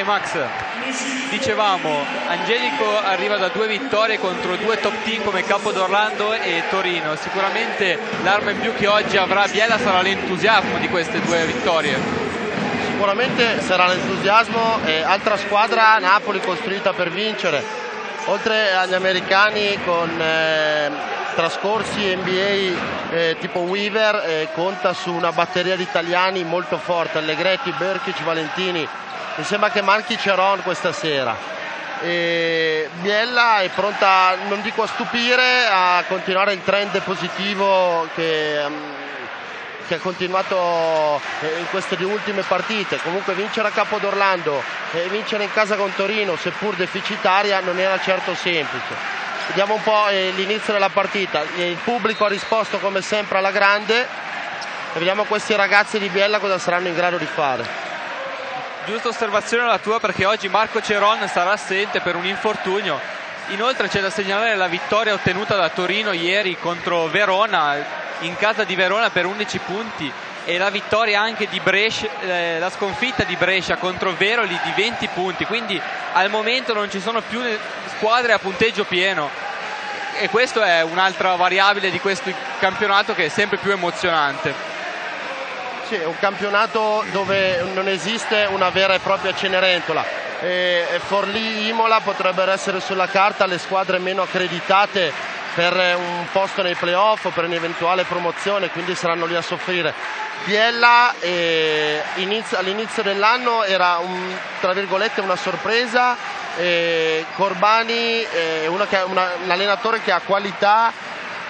Ok Max, dicevamo Angelico arriva da due vittorie contro due top team come Capo d'Orlando e Torino. Sicuramente l'arma in più che oggi avrà Biella sarà l'entusiasmo di queste due vittorie. Sicuramente sarà l'entusiasmo, eh, altra squadra Napoli costruita per vincere, oltre agli americani con eh, trascorsi NBA eh, tipo Weaver, eh, conta su una batteria di italiani molto forte, Allegretti, Berkic, Valentini, mi sembra che manchi Ceron questa sera. E Biella è pronta, non dico a stupire, a continuare il trend positivo che, um, che ha continuato eh, in queste ultime partite. Comunque vincere a Capo d'Orlando e vincere in casa con Torino, seppur deficitaria, non era certo semplice. Vediamo un po' eh, l'inizio della partita. Il pubblico ha risposto come sempre alla grande e vediamo questi ragazzi di Biella cosa saranno in grado di fare. Giusta osservazione la tua perché oggi Marco Ceron sarà assente per un infortunio. Inoltre c'è da segnalare la vittoria ottenuta da Torino ieri contro Verona, in casa di Verona per 11 punti e la vittoria anche di Brescia, eh, la sconfitta di Brescia contro Veroli di 20 punti, quindi al momento non ci sono più squadre a punteggio pieno e questa è un'altra variabile di questo campionato che è sempre più emozionante. Sì, un campionato dove non esiste una vera e propria Cenerentola. E Forlì Imola potrebbero essere sulla carta le squadre meno accreditate per un posto nei playoff o per un'eventuale promozione, quindi saranno lì a soffrire. Biella eh, all'inizio dell'anno era un, una sorpresa, eh, Corbani è un allenatore che ha qualità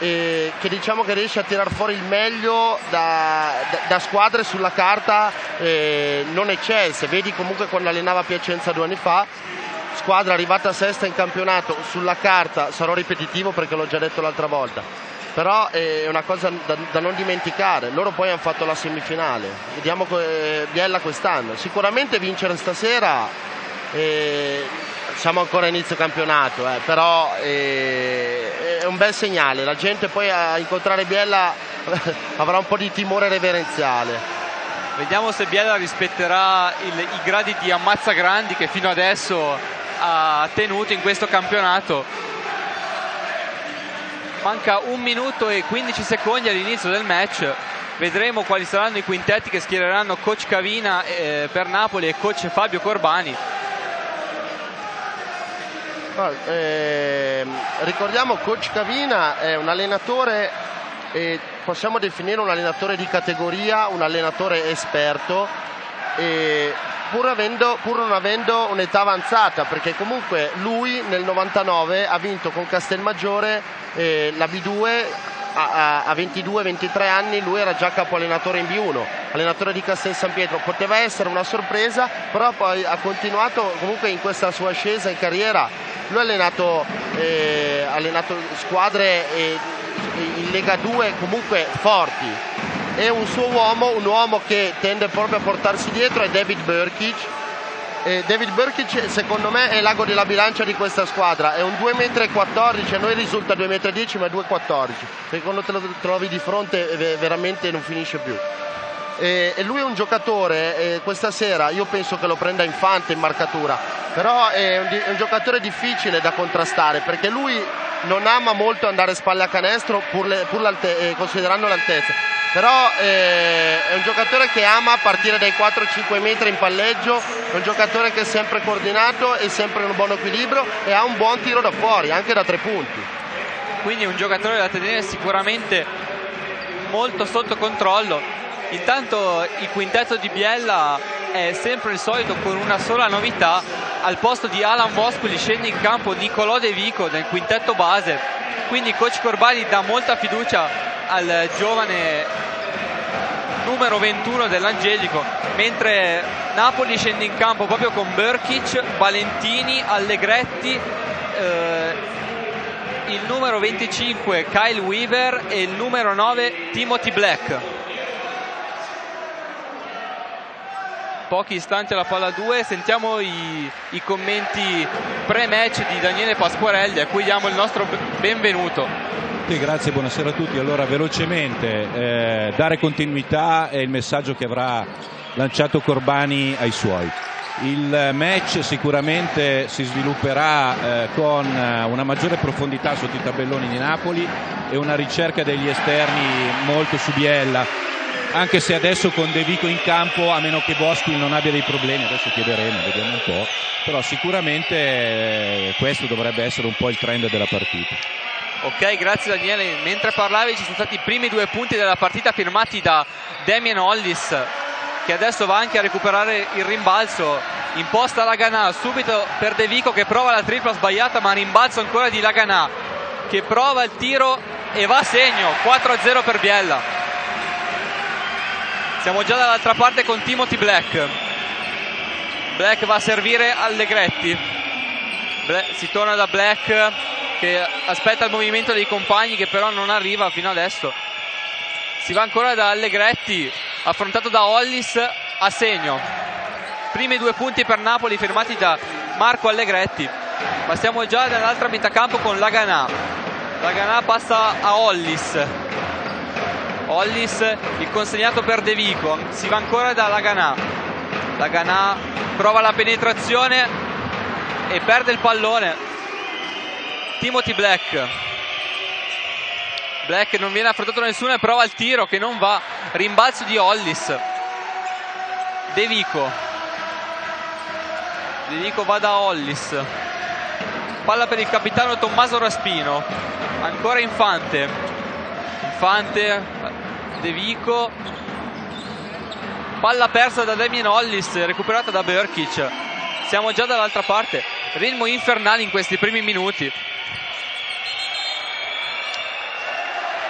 eh, che diciamo che riesce a tirar fuori il meglio da, da, da squadre sulla carta eh, non eccelse. Vedi comunque quando allenava Piacenza due anni fa, squadra arrivata sesta in campionato sulla carta, sarò ripetitivo perché l'ho già detto l'altra volta, però è una cosa da, da non dimenticare. Loro poi hanno fatto la semifinale, vediamo eh, Biella quest'anno. Sicuramente vincere stasera. Eh, siamo ancora a inizio campionato, eh, però eh, è un bel segnale. La gente poi a incontrare Biella avrà un po' di timore reverenziale. Vediamo se Biella rispetterà il, i gradi di ammazza grandi che fino adesso ha tenuto in questo campionato. Manca un minuto e 15 secondi all'inizio del match. Vedremo quali saranno i quintetti che schiereranno coach Cavina eh, per Napoli e coach Fabio Corbani eh, ricordiamo coach Cavina è un allenatore, eh, possiamo definire un allenatore di categoria, un allenatore esperto, eh, pur, avendo, pur non avendo un'età avanzata, perché comunque lui nel 99 ha vinto con Castelmaggiore eh, la B2 a, a 22-23 anni lui era già capo allenatore in B1, allenatore di Castel San Pietro, poteva essere una sorpresa, però poi ha continuato comunque in questa sua ascesa in carriera, lui ha allenato, eh, allenato squadre eh, in Lega 2 comunque forti, è un suo uomo, un uomo che tende proprio a portarsi dietro è David Burkic, eh, David Burkic secondo me è l'ago della bilancia di questa squadra, è un 2,14 m, a noi risulta 2,10 m ma è 2,14 m, perché quando te lo trovi di fronte veramente non finisce più. E, e lui è un giocatore, eh, questa sera io penso che lo prenda Infante in marcatura, però è un, è un giocatore difficile da contrastare perché lui non ama molto andare spalle a canestro pur, le, pur l'alte, eh, considerando l'altezza però eh, è un giocatore che ama partire dai 4-5 metri in palleggio, è un giocatore che è sempre coordinato e sempre in un buon equilibrio e ha un buon tiro da fuori, anche da tre punti. Quindi un giocatore da tenere sicuramente molto sotto controllo. Intanto il quintetto di Biella è sempre il solito con una sola novità, al posto di Alan Boscoli scende in campo Nicolò De Vico nel quintetto base, quindi coach Corbani dà molta fiducia al giovane numero 21 dell'Angelico, mentre Napoli scende in campo proprio con Berkic, Valentini, Allegretti, eh, il numero 25 Kyle Weaver e il numero 9 Timothy Black. Pochi istanti alla palla 2, sentiamo i, i commenti pre-match di Daniele Pasquarelli a cui diamo il nostro benvenuto. Grazie, buonasera a tutti. Allora, velocemente, eh, dare continuità è il messaggio che avrà lanciato Corbani ai suoi. Il match sicuramente si svilupperà eh, con una maggiore profondità sotto i tabelloni di Napoli e una ricerca degli esterni molto su Biella anche se adesso con De Vico in campo, a meno che Boschi non abbia dei problemi, adesso chiederemo, vediamo un po', però sicuramente eh, questo dovrebbe essere un po' il trend della partita. Ok, grazie Daniele. Mentre parlavi ci sono stati i primi due punti della partita firmati da Damien Hollis che adesso va anche a recuperare il rimbalzo imposta Laganà subito per De Vico che prova la tripla sbagliata ma rimbalzo ancora di Laganà che prova il tiro e va a segno 4-0 per Biella siamo già dall'altra parte con Timothy Black. Black va a servire Allegretti. Black, si torna da Black che aspetta il movimento dei compagni che però non arriva fino adesso. Si va ancora da Allegretti, affrontato da Hollis a segno. Primi due punti per Napoli firmati da Marco Allegretti. Ma siamo già nell'altra metà campo con Laganà. Laganà passa a Hollis Hollis il consegnato per De Vico. Si va ancora da Laganà Laganà prova la penetrazione e perde il pallone. Timothy Black. Black non viene affrontato da nessuno e prova il tiro che non va. Rimbalzo di Hollis. De Vico. De Vico va da Hollis. Palla per il capitano Tommaso Raspino. Ancora Infante. Infante De Vico. Palla persa da Damien Hollis recuperata da Berkic. Siamo già dall'altra parte. Ritmo infernale in questi primi minuti.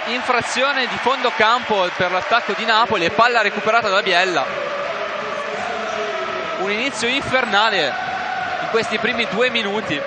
Infrazione di fondo campo per l'attacco di Napoli e palla recuperata da Biella. Un inizio infernale in questi primi due minuti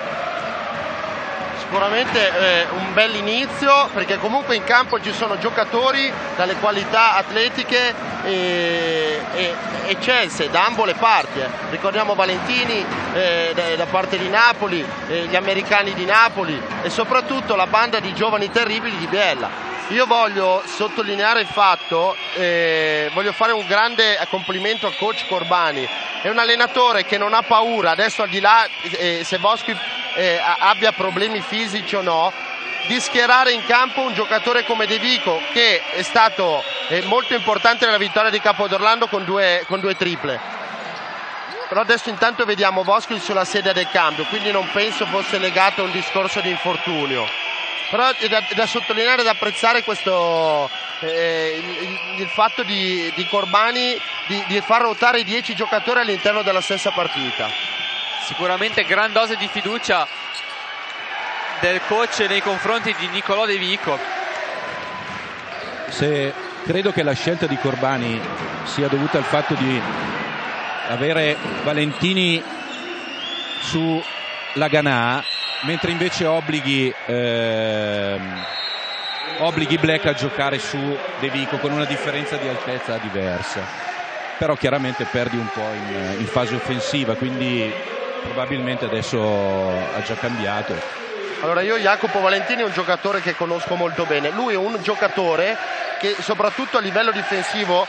sicuramente eh, un bel inizio perché comunque in campo ci sono giocatori dalle qualità atletiche e, e, eccelse da ambo le parti. Eh. Ricordiamo Valentini eh, da, da, parte di Napoli, eh, gli americani di Napoli e soprattutto la banda di giovani terribili di Biella. Io voglio sottolineare il fatto, eh, voglio fare un grande complimento al coach Corbani, è un allenatore che non ha paura, adesso al di là eh, se Boschi eh, abbia problemi fisici o no, di schierare in campo un giocatore come De Vico che è stato eh, molto importante nella vittoria di Capodorlando con due, con due triple. Però adesso intanto vediamo Boschi sulla sedia del cambio, quindi non penso fosse legato a un discorso di infortunio. Però è da, è da sottolineare e da apprezzare questo, eh, il, il, fatto di, di Corbani di, di far ruotare 10 giocatori all'interno della stessa partita sicuramente gran dose di fiducia del coach nei confronti di Nicolò De Vico. Se credo che la scelta di Corbani sia dovuta al fatto di avere Valentini su Laganà mentre invece obblighi ehm, obblighi Black a giocare su De Vico con una differenza di altezza diversa. Però chiaramente perdi un po' in, in fase offensiva quindi probabilmente adesso ha già cambiato. Allora io Jacopo Valentini è un giocatore che conosco molto bene, lui è un giocatore che soprattutto a livello difensivo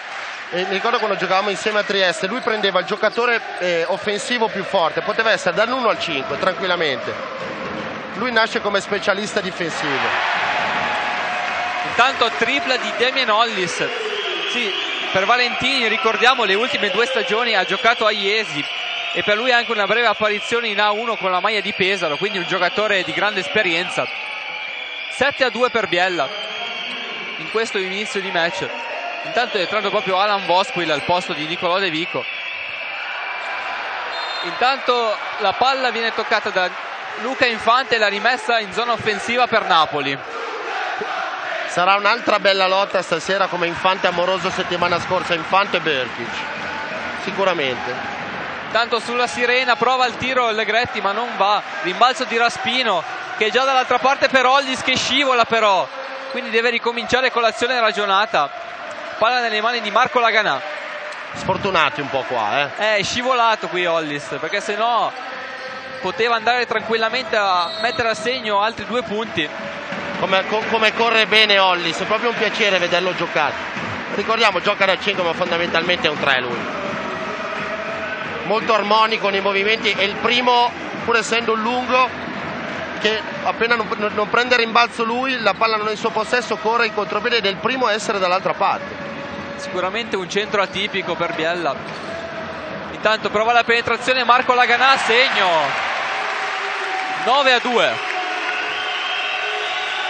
eh, mi ricordo quando giocavamo insieme a Trieste, lui prendeva il giocatore eh, offensivo più forte, poteva essere dall'1 al 5 tranquillamente. Lui nasce come specialista difensivo. Intanto tripla di Damien Hollis. Sì, per Valentini ricordiamo le ultime due stagioni ha giocato a Iesi, e per lui anche una breve apparizione in A1 con la maglia di Pesaro, quindi un giocatore di grande esperienza. 7 a 2 per Biella in questo inizio di match. Intanto è entrato proprio Alan Vosquil al posto di Nicolò De Vico. Intanto la palla viene toccata da Luca Infante e la rimessa in zona offensiva per Napoli. Sarà un'altra bella lotta stasera come Infante amoroso settimana scorsa, Infante e Berkic. Sicuramente. Tanto sulla sirena prova il tiro Allegretti ma non va. Rimbalzo di Raspino che è già dall'altra parte per Ollis che scivola però. Quindi deve ricominciare con l'azione ragionata. Palla nelle mani di Marco Laganà. Sfortunati un po' qua, eh. È scivolato qui Ollis perché se no poteva andare tranquillamente a mettere a segno altri due punti. Come, come corre bene Ollis, è proprio un piacere vederlo giocare. Ricordiamo, gioca da 5 ma fondamentalmente è un 3 lui. Molto armonico nei movimenti e il primo, pur essendo un lungo, che appena non, non prende rimbalzo lui, la palla non è in suo possesso, corre in contropiede ed è il primo a essere dall'altra parte. Sicuramente un centro atipico per Biella. Intanto prova la penetrazione Marco Laganà, segno 9 a 2.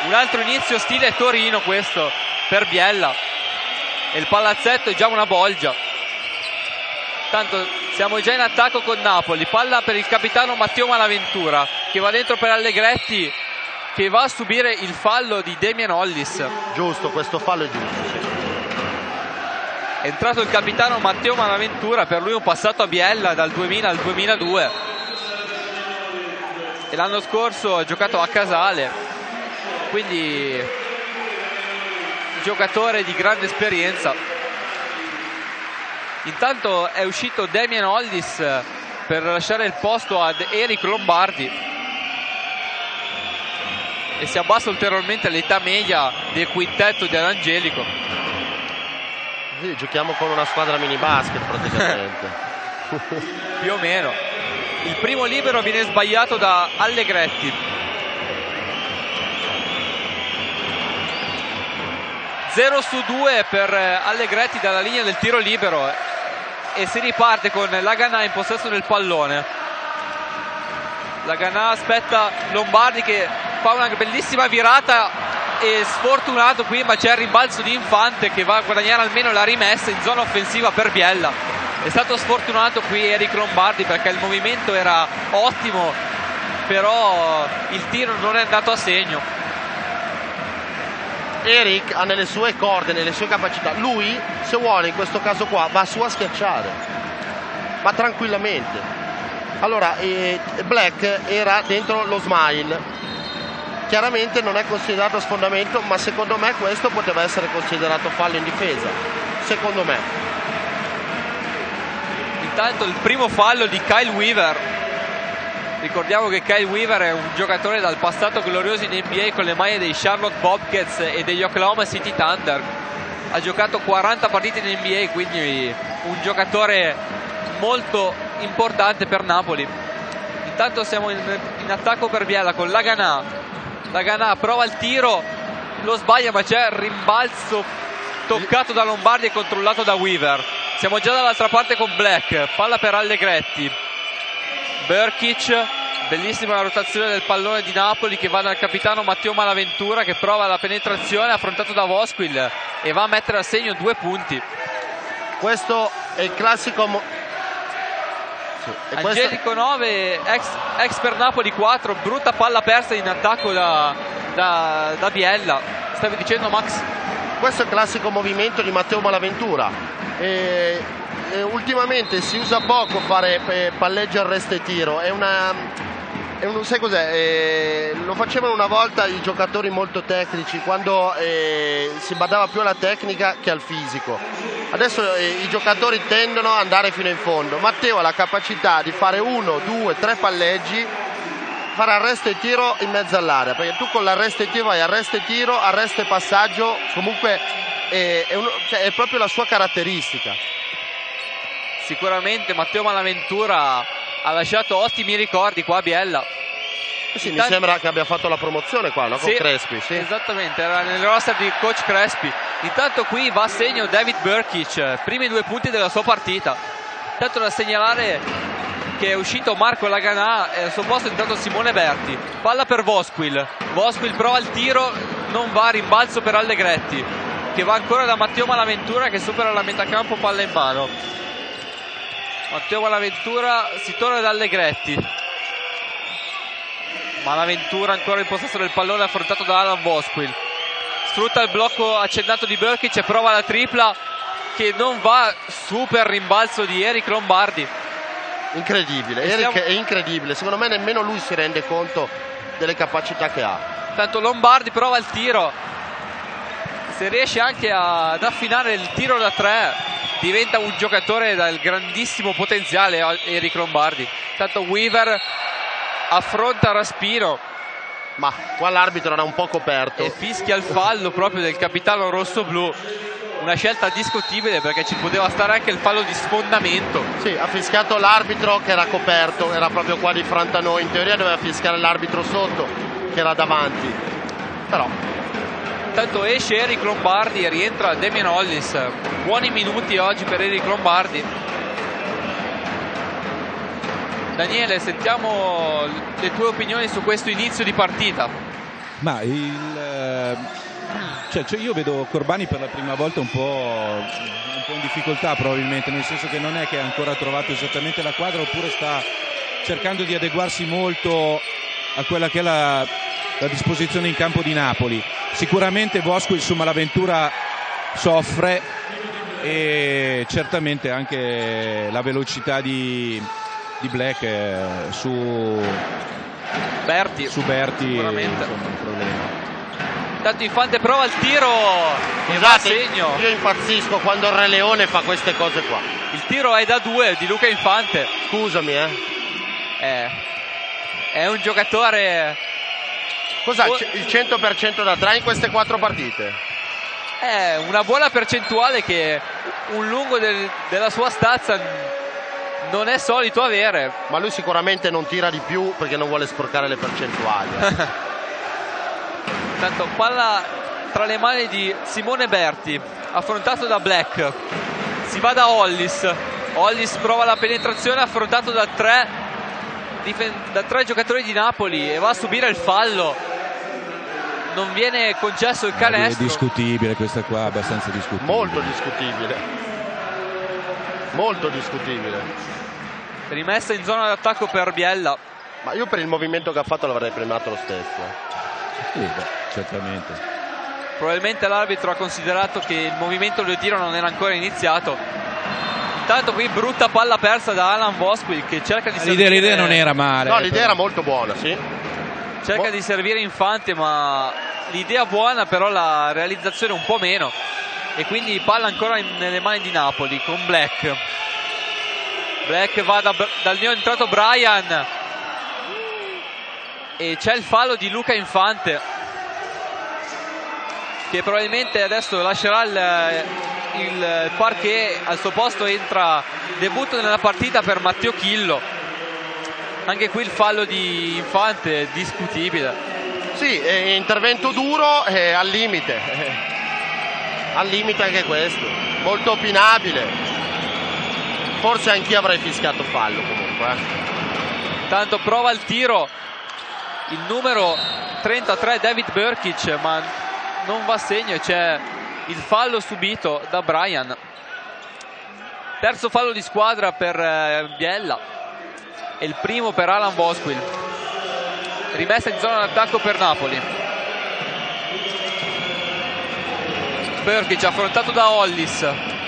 Un altro inizio stile Torino questo per Biella. E il palazzetto è già una bolgia. Tanto siamo già in attacco con Napoli. Palla per il capitano Matteo Malaventura che va dentro per Allegretti che va a subire il fallo di Demian Hollis. Giusto, questo fallo è giusto. È entrato il capitano Matteo Malaventura, per lui un passato a Biella dal 2000 al 2002. E l'anno scorso ha giocato a Casale, quindi giocatore di grande esperienza. Intanto è uscito Damian Hollis per lasciare il posto ad Eric Lombardi e si abbassa ulteriormente l'età media del quintetto di Angelico. Sì, giochiamo con una squadra mini basket praticamente. Più o meno. Il primo libero viene sbagliato da Allegretti. 0 su 2 per Allegretti dalla linea del tiro libero e si riparte con Lagana in possesso del pallone. Lagana aspetta Lombardi che fa una bellissima virata e sfortunato qui ma c'è il rimbalzo di Infante che va a guadagnare almeno la rimessa in zona offensiva per Biella. È stato sfortunato qui Eric Lombardi perché il movimento era ottimo però il tiro non è andato a segno. Eric ha nelle sue corde, nelle sue capacità. Lui, se vuole, in questo caso qua, va su a schiacciare, ma tranquillamente. Allora, eh, Black era dentro lo smile. Chiaramente non è considerato sfondamento, ma secondo me questo poteva essere considerato fallo in difesa. Secondo me. Intanto il primo fallo di Kyle Weaver Ricordiamo che Kyle Weaver è un giocatore dal passato glorioso in NBA con le maglie dei Charlotte Bobcats e degli Oklahoma City Thunder. Ha giocato 40 partite in NBA, quindi un giocatore molto importante per Napoli. Intanto siamo in, in attacco per Biella con Lagana. Lagana prova il tiro, lo sbaglia ma c'è il rimbalzo toccato da Lombardi e controllato da Weaver. Siamo già dall'altra parte con Black, palla per Allegretti Berkic bellissima la rotazione del pallone di Napoli che va dal capitano Matteo Malaventura che prova la penetrazione affrontato da Vosquil e va a mettere a segno due punti. Questo è il classico mo- sì, Angelico 9 ex, ex, per Napoli 4 brutta palla persa in attacco da, da, da Biella. Stavi dicendo Max? questo è il classico movimento di Matteo Malaventura. E eh, ultimamente si usa poco fare eh, palleggio, arresto e tiro, è una, è un, sai cos'è? Eh, lo facevano una volta i giocatori molto tecnici quando eh, si badava più alla tecnica che al fisico. Adesso eh, i giocatori tendono ad andare fino in fondo. Matteo ha la capacità di fare uno, due, tre palleggi, fare arresto e tiro in mezzo all'area, perché tu con l'arresto e tiro hai arresto e tiro, arresto e passaggio, comunque è, è, un, cioè, è proprio la sua caratteristica sicuramente Matteo Malaventura ha lasciato ottimi ricordi qua a Biella. Sì, Intanto... mi sembra che abbia fatto la promozione qua no? con sì, Crespi. Sì. Esattamente, era nel roster di coach Crespi. Intanto qui va a segno David Burkic, primi due punti della sua partita. Intanto da segnalare che è uscito Marco Laganà e al suo posto è entrato Simone Berti. Palla per Vosquil. Vosquil prova il tiro, non va, rimbalzo per Allegretti. Che va ancora da Matteo Malaventura che supera la metà campo, palla in mano. Matteo Malaventura si torna da Allegretti. Malaventura ancora in possesso del pallone affrontato da Alan Vosquil sfrutta il blocco accennato di Burkic e prova la tripla che non va super rimbalzo di Eric Lombardi. Incredibile Eric stiamo... è incredibile. Secondo me nemmeno lui si rende conto delle capacità che ha. Tanto Lombardi prova il tiro se riesce anche ad affinare il tiro da tre diventa un giocatore dal grandissimo potenziale Eric Lombardi tanto Weaver affronta Raspino ma qua l'arbitro era un po' coperto e fischia il fallo proprio del capitano rosso-blu una scelta discutibile perché ci poteva stare anche il fallo di sfondamento. Sì, ha fischiato l'arbitro che era coperto, era proprio qua di fronte a noi. In teoria doveva fischiare l'arbitro sotto che era davanti. Però Intanto esce Eric Lombardi e rientra Damian Hollis. Buoni minuti oggi per Eric Lombardi. Daniele, sentiamo le tue opinioni su questo inizio di partita. Ma il, eh, cioè, cioè io vedo Corbani per la prima volta un po', un po' in difficoltà probabilmente, nel senso che non è che ha ancora trovato esattamente la quadra oppure sta cercando di adeguarsi molto a quella che è la, la disposizione in campo di Napoli. Sicuramente Bosco insomma l'avventura soffre e certamente anche la velocità di, di Black eh, su Berti, su Berti Sicuramente. insomma, un problema. Intanto Infante prova il tiro e va a segno. io impazzisco quando il Re Leone fa queste cose qua. Il tiro è da due di Luca Infante. Scusami, eh. È, è un giocatore Cos'ha Oh. il 100% da 3 in queste quattro partite? È una buona percentuale che un lungo del- della sua stazza non è solito avere. Ma lui sicuramente non tira di più perché non vuole sporcare le percentuali. eh. Tanto palla tra le mani di Simone Berti, affrontato da Black. Si va da Hollis. Hollis prova la penetrazione, affrontato da tre, da tre giocatori di Napoli e va a subire il fallo. Non viene concesso il È canestro. discutibile questa qua, abbastanza discutibile. Molto discutibile. Molto discutibile. Rimessa in zona d'attacco per Biella. Ma io per il movimento che ha fatto l'avrei premiato lo stesso. Sì, beh, certamente. Probabilmente l'arbitro ha considerato che il movimento del tiro non era ancora iniziato. Intanto qui brutta palla persa da Alan Bosquill che cerca di L'idea, l'idea non era male. No, l'idea però. era molto buona, sì. Cerca di servire Infante ma l'idea buona però la realizzazione un po' meno. E quindi palla ancora in- nelle mani di Napoli con Black. Black va da- dal neo entrato Brian e c'è il fallo di Luca Infante che probabilmente adesso lascerà il, il parquet. Al suo posto entra debutto nella partita per Matteo Chillo anche qui il fallo di Infante è discutibile Sì, eh, intervento duro e al limite. Eh, Al limite anche questo. Molto opinabile. Forse anch'io avrei fischiato fallo comunque. eh. Tanto prova il tiro il numero 33 David Burkic, ma non va a segno c'è il fallo subito da Brian. Terzo fallo di squadra per eh, Biella e il primo per Alan Bosquill. Rimessa in zona d'attacco per Napoli. Burkic affrontato da Hollis.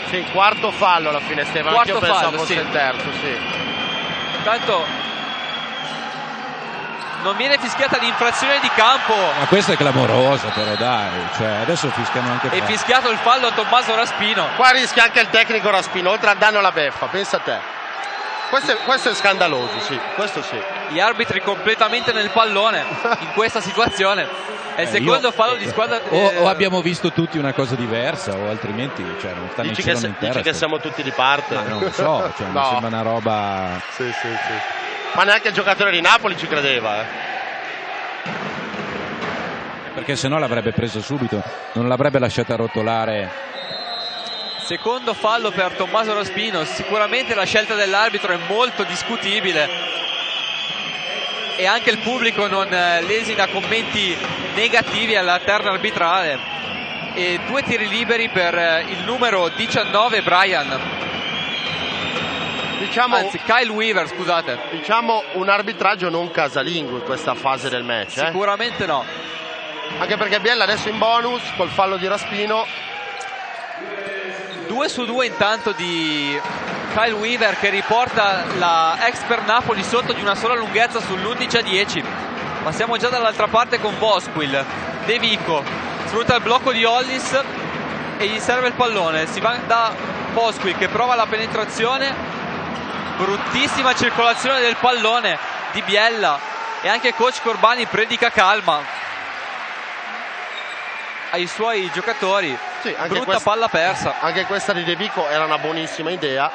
Sì, quarto fallo alla fine Stefano. Quarto Anch'io fallo, fosse sì. il terzo, sì. Tanto non viene fischiata l'infrazione di campo. Ma questa è clamorosa però dai, cioè, adesso fischiano anche E qua. fischiato il fallo a Tommaso Raspino. Qua rischia anche il tecnico Raspino, oltre al danno alla beffa, pensa a te. Questo è, questo è scandaloso, sì, questo sì. Gli arbitri completamente nel pallone in questa situazione. È il Eh, secondo io- fallo di squadra. O, eh, o abbiamo visto tutti una cosa diversa o altrimenti cioè, non sta né in Dici che, in terra. dici che siamo tutti di parte? Ma non lo so, cioè, mi No. sembra una roba... Sì, sì, sì. Ma neanche il giocatore di Napoli ci credeva, eh. Perché se no l'avrebbe preso subito, non l'avrebbe lasciata rotolare. Secondo fallo per Tommaso Raspino. Sicuramente la scelta dell'arbitro è molto discutibile. E anche il pubblico non eh, lesina commenti negativi alla terna arbitrale. E due tiri liberi per eh, il numero 19 Brian. Diciamo, Anzi, Kyle Weaver, scusate. diciamo un arbitraggio non casalingo in questa fase del match, eh. Sicuramente no. Anche perché Biella adesso in bonus col fallo di Raspino 2 su 2 intanto di Kyle Weaver che riporta la ex per Napoli sotto di una sola lunghezza sull'11 a 10 ma siamo già dall'altra parte con Bosquill De Vico sfrutta il blocco di Hollis e gli serve il pallone. Si va da Bosquill che prova la penetrazione. Bruttissima circolazione del pallone di Biella e anche coach Corbani predica calma ai suoi giocatori sì, brutta questa, palla persa. Anche questa di De Vico era una buonissima idea,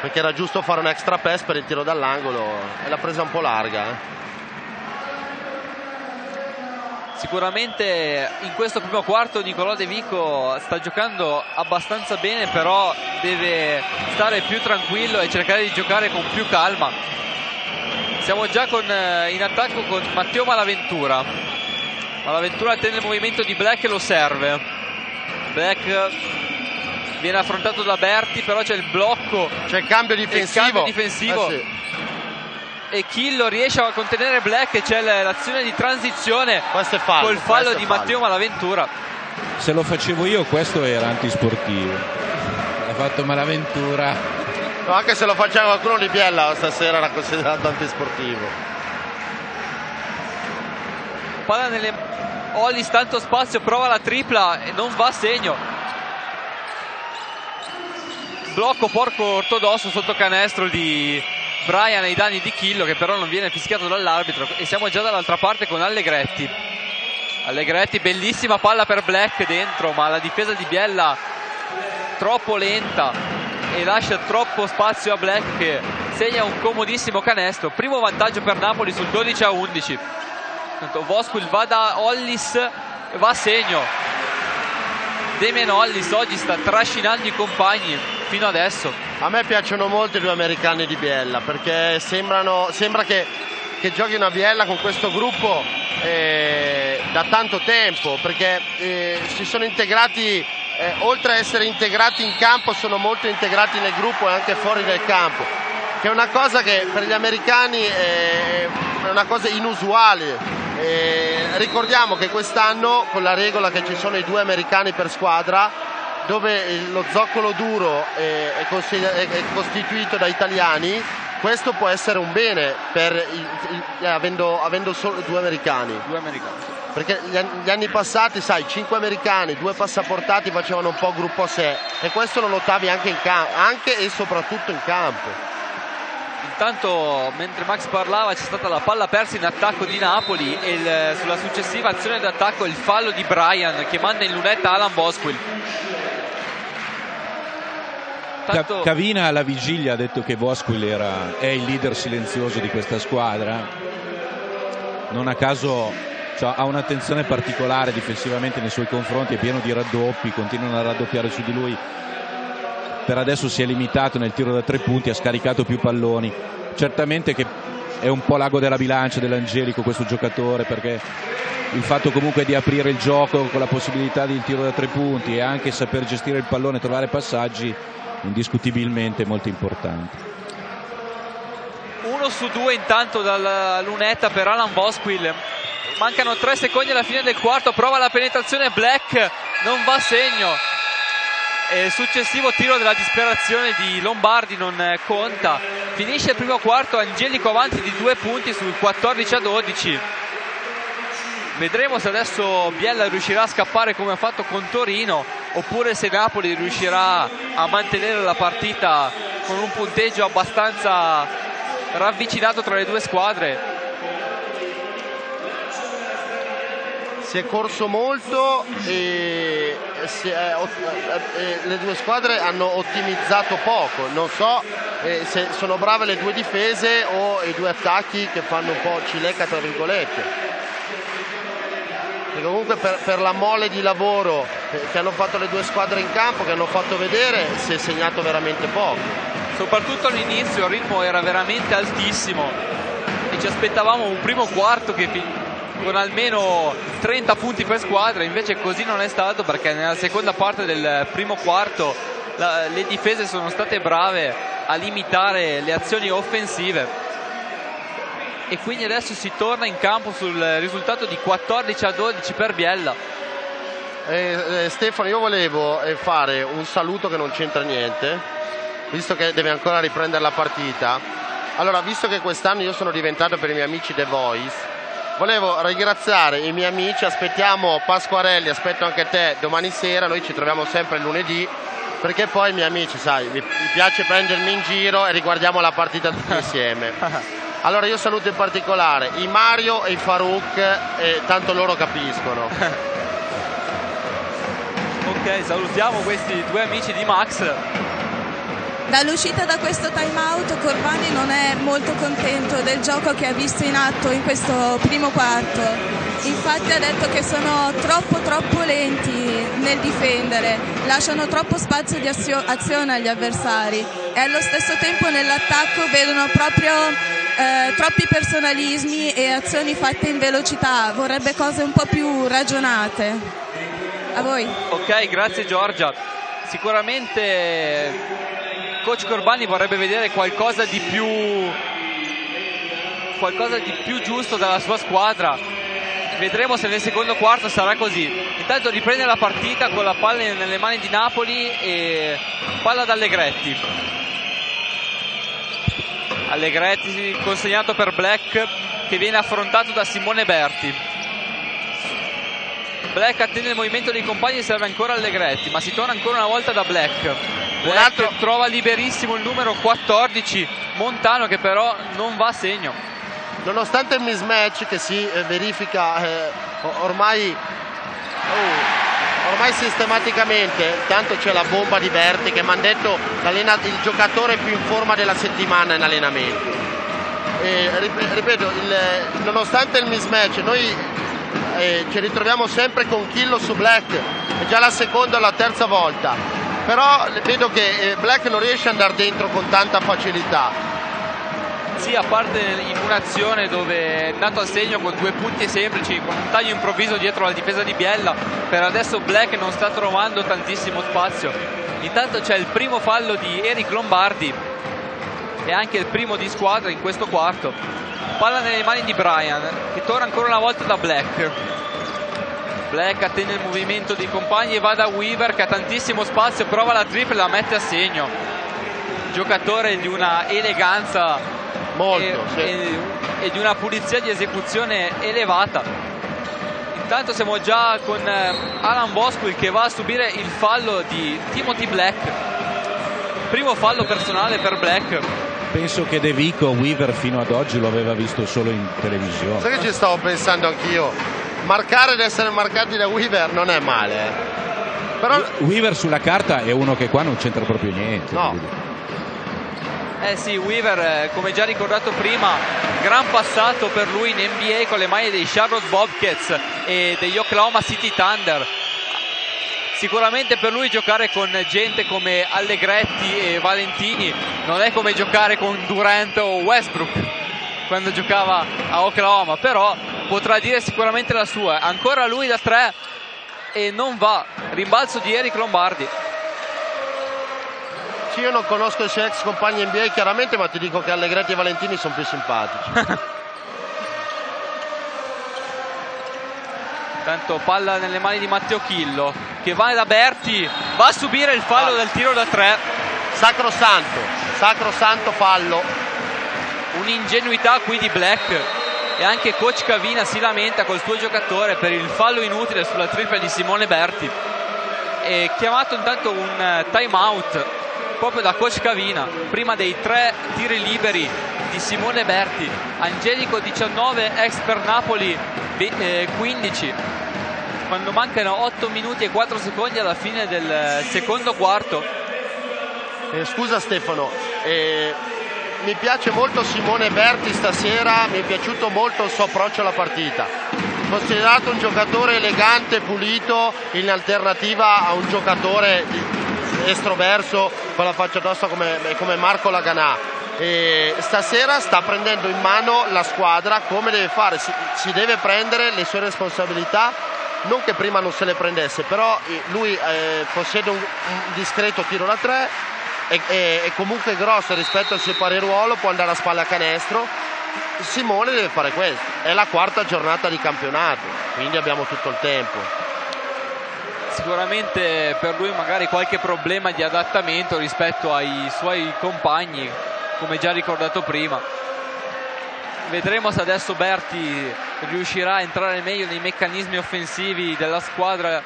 perché era giusto fare un extra pass per il tiro dall'angolo e l'ha presa un po' larga. Eh. Sicuramente in questo primo quarto Nicolò De Vico sta giocando abbastanza bene, però deve stare più tranquillo e cercare di giocare con più calma. Siamo già con, eh, in attacco con Matteo Malaventura. Malaventura tende il movimento di Black e lo serve. Black viene affrontato da Berti, però c'è il blocco. C'è il cambio difensivo. Il cambio difensivo. Eh sì e Killo riesce a contenere Black e c'è l'azione di transizione fallo, col fallo di Matteo Malaventura se lo facevo io questo era antisportivo l'ha fatto Malaventura no, anche se lo faceva qualcuno di Biella stasera era considerato antisportivo palla nelle Ollis tanto spazio prova la tripla e non va a segno. Blocco porco ortodosso sotto canestro di Brian ai danni di Chillo che però non viene fischiato dall'arbitro. E siamo già dall'altra parte con Allegretti. Allegretti bellissima palla per Black dentro ma la difesa di Biella troppo lenta e lascia troppo spazio a Black che segna un comodissimo canestro. Primo vantaggio per Napoli sul 12 a 11 Vosquil va da Hollis va a segno. Demian Hollis oggi sta trascinando i compagni fino adesso. A me piacciono molto i due americani di Biella perché sembrano, sembra che, che giochino a Biella con questo gruppo eh, da tanto tempo perché eh, si sono integrati, eh, oltre a essere integrati in campo, sono molto integrati nel gruppo e anche fuori del campo, che è una cosa che per gli americani è una cosa inusuale. Eh, ricordiamo che quest'anno con la regola che ci sono i due americani per squadra dove lo zoccolo duro è, costituito da italiani, questo può essere un bene per il, avendo, avendo, solo due americani. Due americani. Perché gli, gli, anni passati, sai, cinque americani, due passaportati facevano un po' gruppo a sé e questo lo notavi anche, in campo, anche e soprattutto in campo. Intanto mentre Max parlava c'è stata la palla persa in attacco di Napoli e il, sulla successiva azione d'attacco il fallo di Brian che manda in lunetta Alan Bosquill. Tanto... Cavina alla vigilia ha detto che Vosquil era, è il leader silenzioso di questa squadra. Non a caso cioè, ha un'attenzione particolare difensivamente nei suoi confronti, è pieno di raddoppi, continuano a raddoppiare su di lui. Per adesso si è limitato nel tiro da tre punti, ha scaricato più palloni. Certamente che è un po' l'ago della bilancia dell'Angelico questo giocatore perché il fatto comunque di aprire il gioco con la possibilità di tiro da tre punti e anche saper gestire il pallone e trovare passaggi indiscutibilmente molto importante. Uno su due intanto dalla lunetta per Alan Bosquill. Mancano tre secondi alla fine del quarto, prova la penetrazione Black, non va segno. Il successivo tiro della disperazione di Lombardi non conta. Finisce il primo quarto, Angelico avanti di due punti sul 14 a 12. Vedremo se adesso Biella riuscirà a scappare come ha fatto con Torino oppure se Napoli riuscirà a mantenere la partita con un punteggio abbastanza ravvicinato tra le due squadre. Si è corso molto e è, eh, le due squadre hanno ottimizzato poco. Non so eh, se sono brave le due difese o i due attacchi che fanno un po' cilecca tra virgolette perché comunque per, per, la mole di lavoro che hanno fatto le due squadre in campo, che hanno fatto vedere, si è segnato veramente poco. Soprattutto all'inizio il ritmo era veramente altissimo e ci aspettavamo un primo quarto che con almeno 30 punti per squadra, invece così non è stato perché nella seconda parte del primo quarto la, le difese sono state brave a limitare le azioni offensive e quindi adesso si torna in campo sul risultato di 14 a 12 per Biella. Eh, eh, Stefano, io volevo eh, fare un saluto che non c'entra niente, visto che deve ancora riprendere la partita. Allora, visto che quest'anno io sono diventato per i miei amici The Voice, volevo ringraziare i miei amici, aspettiamo Pasquarelli, aspetto anche te domani sera, noi ci troviamo sempre il lunedì, perché poi i miei amici, sai, mi piace prendermi in giro e riguardiamo la partita tutti insieme. Allora io saluto in particolare i Mario e i Farouk e tanto loro capiscono. Ok, salutiamo questi due amici di Max. Dall'uscita da questo time out Corbani non è molto contento del gioco che ha visto in atto in questo primo quarto. Infatti ha detto che sono troppo troppo lenti nel difendere, lasciano troppo spazio di azione agli avversari e allo stesso tempo nell'attacco vedono proprio eh, troppi personalismi e azioni fatte in velocità, vorrebbe cose un po' più ragionate. A voi. Ok, grazie Giorgia. Sicuramente coach Corbani vorrebbe vedere qualcosa di più qualcosa di più giusto dalla sua squadra. Vedremo se nel secondo quarto sarà così. Intanto riprende la partita con la palla nelle mani di Napoli e palla da Allegretti. Allegretti consegnato per Black che viene affrontato da Simone Berti Black attende il movimento dei compagni e serve ancora Allegretti ma si torna ancora una volta da Black Black trova liberissimo il numero 14 Montano che però non va a segno nonostante il mismatch che si eh, verifica eh, ormai, oh, ormai sistematicamente, tanto c'è la bomba di Berti che mi hanno detto il giocatore più in forma della settimana in allenamento. E, ripeto, il, nonostante il mismatch, noi eh, ci ritroviamo sempre con Killo su Black, è già la seconda o la terza volta, però vedo che eh, Black non riesce ad andare dentro con tanta facilità sì, a parte in un'azione dove è andato a segno con due punti semplici, con un taglio improvviso dietro la difesa di Biella, per adesso Black non sta trovando tantissimo spazio. Intanto c'è il primo fallo di Eric Lombardi e anche il primo di squadra in questo quarto. Palla nelle mani di Brian, che torna ancora una volta da Black. Black attende il movimento dei compagni e va da Weaver che ha tantissimo spazio, prova la triple e la mette a segno. Giocatore di una eleganza Molto, e, sì. e, e, di una pulizia di esecuzione elevata. Intanto siamo già con eh, Alan Boswell che va a subire il fallo di Timothy Black. Primo fallo personale per Black. Penso che De Vico Weaver fino ad oggi lo aveva visto solo in televisione. Sai che ci stavo pensando anch'io? Marcare ed essere marcati da Weaver non è male. Eh. Però... Weaver sulla carta è uno che qua non c'entra proprio niente. No. Eh sì, Weaver, eh, come già ricordato prima, gran passato per lui in NBA con le maglie dei Charlotte Bobcats e degli Oklahoma City Thunder. Sicuramente per lui giocare con gente come Allegretti e Valentini non è come giocare con Durant o Westbrook quando giocava a Oklahoma, però potrà dire sicuramente la sua. Ancora lui da tre e non va. Rimbalzo di Eric Lombardi. Sì, io non conosco i suoi ex compagni NBA chiaramente, ma ti dico che Allegretti e Valentini sono più simpatici. Tanto palla nelle mani di Matteo Chillo che va da Berti, va a subire il fallo ah. del tiro da tre. Sacro santo, sacro santo fallo. Un'ingenuità qui di Black e anche coach Cavina si lamenta col suo giocatore per il fallo inutile sulla tripla di Simone Berti. E chiamato intanto un eh, time out proprio da coach Cavina prima dei tre tiri liberi di Simone Berti. Angelico 19 ex per Napoli 15 eh, quando mancano 8 minuti e 4 secondi alla fine del eh, secondo quarto. Eh, scusa Stefano eh, mi piace molto Simone Berti stasera mi è piaciuto molto il suo approccio alla partita. Considerato un giocatore elegante, pulito in alternativa a un giocatore estroverso con la faccia tosta come, come Marco Laganà. E stasera sta prendendo in mano la squadra come deve fare, si, si, deve prendere le sue responsabilità, non che prima non se le prendesse, però eh, lui eh, possiede un, un, discreto tiro da tre, è, è, è comunque grosso rispetto al suo pari ruolo, può andare a spalla a canestro. Simone deve fare questo, è la quarta giornata di campionato, quindi abbiamo tutto il tempo sicuramente per lui magari qualche problema di adattamento rispetto ai suoi compagni come già ricordato prima. Vedremo se adesso Berti riuscirà a entrare meglio nei meccanismi offensivi della squadra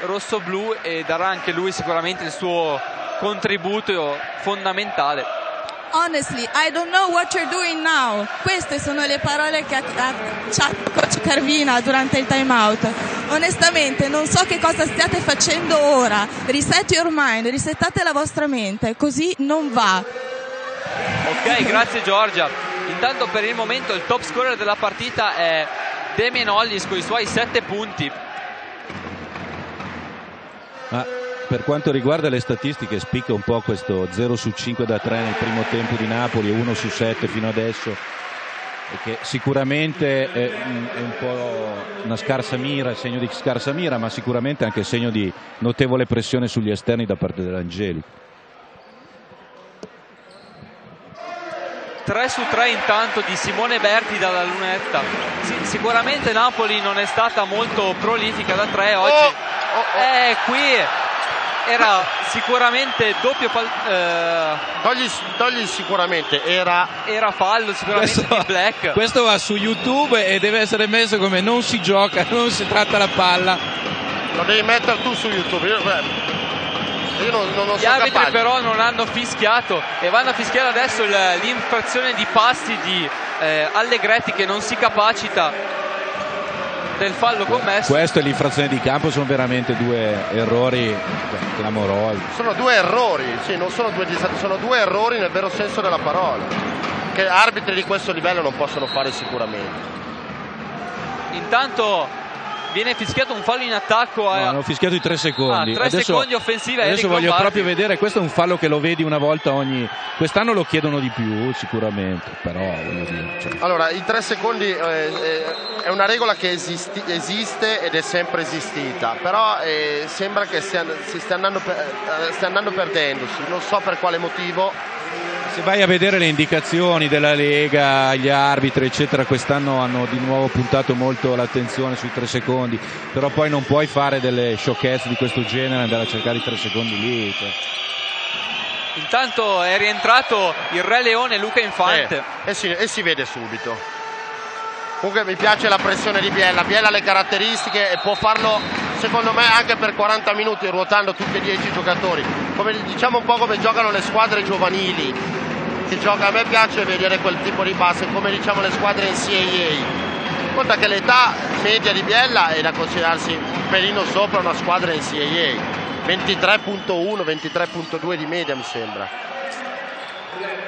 rosso-blu e darà anche lui sicuramente il suo contributo fondamentale Honestly, I don't know what you're doing now. Queste sono le parole che ha, ha, coach Carvina durante il time out. Onestamente, non so che cosa stiate facendo ora. Reset your mind, risettate la vostra mente, così non va. Ok, grazie Giorgia. Intanto per il momento il top scorer della partita è Damien Hollis con i suoi 7 punti. Ma per quanto riguarda le statistiche spicca un po' questo 0 su 5 da 3 nel primo tempo di Napoli e 1 su 7 fino adesso che sicuramente è, è un po' una scarsa mira, segno di scarsa mira, ma sicuramente anche segno di notevole pressione sugli esterni da parte dell'Angeli. 3 su 3 intanto di Simone Berti dalla lunetta. Sì, sicuramente Napoli non è stata molto prolifica da 3 oggi. Oh, oh, oh. Eh, qui era sicuramente doppio pal- eh... togli, togli, sicuramente era era fallo sicuramente questo, di Black questo va su youtube e deve essere messo come non si gioca non si tratta la palla lo devi mettere tu su youtube io, io non, non, non gli arbitri capace. però non hanno fischiato e vanno a fischiare adesso l'infrazione di passi di eh, Allegretti che non si capacita del fallo commesso. Questo e l'infrazione di campo sono veramente due errori clamorosi. Sono due errori, sì, non sono due sono due errori nel vero senso della parola, che arbitri di questo livello non possono fare sicuramente. Intanto viene fischiato un fallo in attacco. A... No, hanno fischiato i tre secondi. Ah, tre adesso, secondi offensiva. Adesso Eric voglio Lombardi. proprio vedere. Questo è un fallo che lo vedi una volta ogni. Quest'anno lo chiedono di più, sicuramente. Però dire. Cioè... Allora, i tre secondi eh, eh, è una regola che esisti, esiste ed è sempre esistita. Però eh, sembra che stia, si stia andando, per, eh, stia andando perdendosi. Non so per quale motivo se vai a vedere le indicazioni della Lega, gli arbitri, eccetera, quest'anno hanno di nuovo puntato molto l'attenzione sui tre secondi, però poi non puoi fare delle sciocchezze di questo genere, andare a cercare i tre secondi lì. Cioè. Intanto è rientrato il Re Leone Luca Infante. Eh, e, si, e si vede subito. Comunque mi piace la pressione di Biella, Biella ha le caratteristiche e può farlo secondo me anche per 40 minuti ruotando tutti e 10 giocatori, come, diciamo un po' come giocano le squadre giovanili, che gioca, a me piace vedere quel tipo di passe come diciamo le squadre in CAA. Conta che l'età media di Biella è da considerarsi un pelino sopra una squadra in CAA, 23.1, 23.2 di media mi sembra.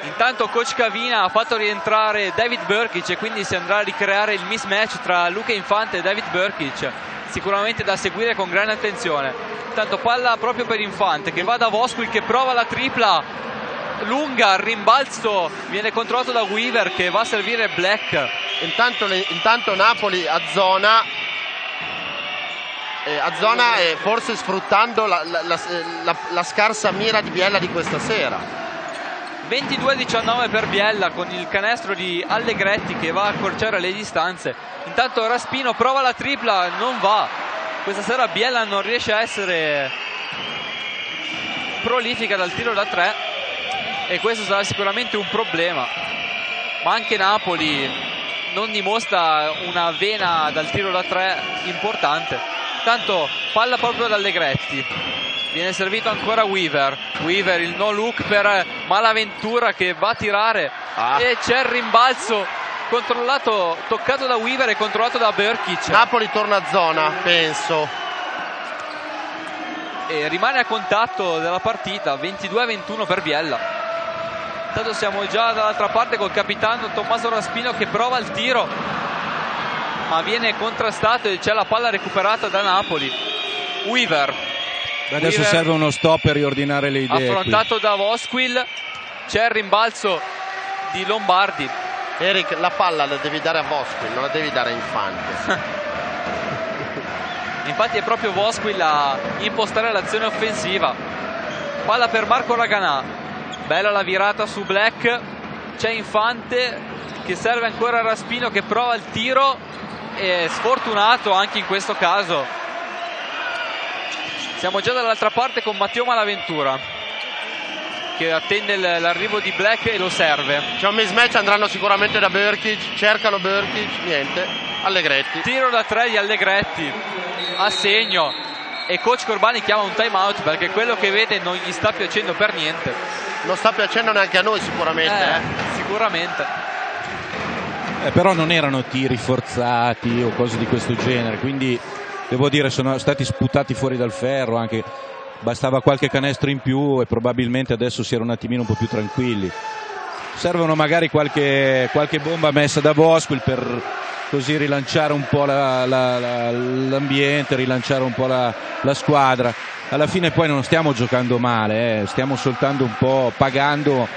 Intanto coach Cavina ha fatto rientrare David Burkic e quindi si andrà a ricreare il mismatch tra Luca Infante e David Burkic. Sicuramente da seguire con grande attenzione. Intanto palla proprio per Infante che va da Vosquil che prova la tripla lunga, il rimbalzo viene controllato da Weaver che va a servire Black. Intanto, intanto Napoli a zona eh, a zona eh, forse sfruttando la, la, la, la, scarsa mira di Biella di questa sera 22-19 per Biella con il canestro di Allegretti che va a accorciare le distanze. Intanto Raspino prova la tripla, non va. Questa sera Biella non riesce a essere prolifica dal tiro da tre e questo sarà sicuramente un problema. Ma anche Napoli non dimostra una vena dal tiro da tre importante. Tanto palla proprio ad Allegretti viene servito ancora Weaver. Weaver il no look per Malaventura che va a tirare. Ah. e c'è il rimbalzo controllato, toccato da Weaver e controllato da Berkic. Napoli torna a zona penso. E rimane a contatto della partita 22-21 per Biella. Intanto siamo già dall'altra parte col capitano Tommaso Raspino che prova il tiro ma viene contrastato e c'è la palla recuperata da Napoli. Weaver Adesso Weaver serve uno stop per riordinare le idee. Affrontato qui. da Vosquil, c'è il rimbalzo di Lombardi. Eric, la palla la devi dare a Vosquil, non la devi dare a Infante. Infatti è proprio Vosquil a impostare l'azione offensiva. Palla per Marco Raganà. Bella la virata su Black. C'è Infante che serve ancora a Raspino che prova il tiro. E sfortunato anche in questo caso siamo già dall'altra parte con Matteo Malaventura che attende l'arrivo di Black e lo serve. C'è un mismatch, andranno sicuramente da Burkic, cercano Burkic, niente, Allegretti. Tiro da tre di Allegretti, a segno e coach Corbani chiama un time out perché quello che vede non gli sta piacendo per niente. non sta piacendo neanche a noi sicuramente. Eh, eh. Sicuramente. Eh, però non erano tiri forzati o cose di questo genere, quindi devo dire sono stati sputati fuori dal ferro, anche bastava qualche canestro in più e probabilmente adesso si era un attimino un po' più tranquilli. Servono magari qualche, qualche bomba messa da Bosquil per così rilanciare un po' la, la, la, l'ambiente, rilanciare un po' la, squadra. Alla fine poi non stiamo giocando male, eh, stiamo soltanto un po' pagando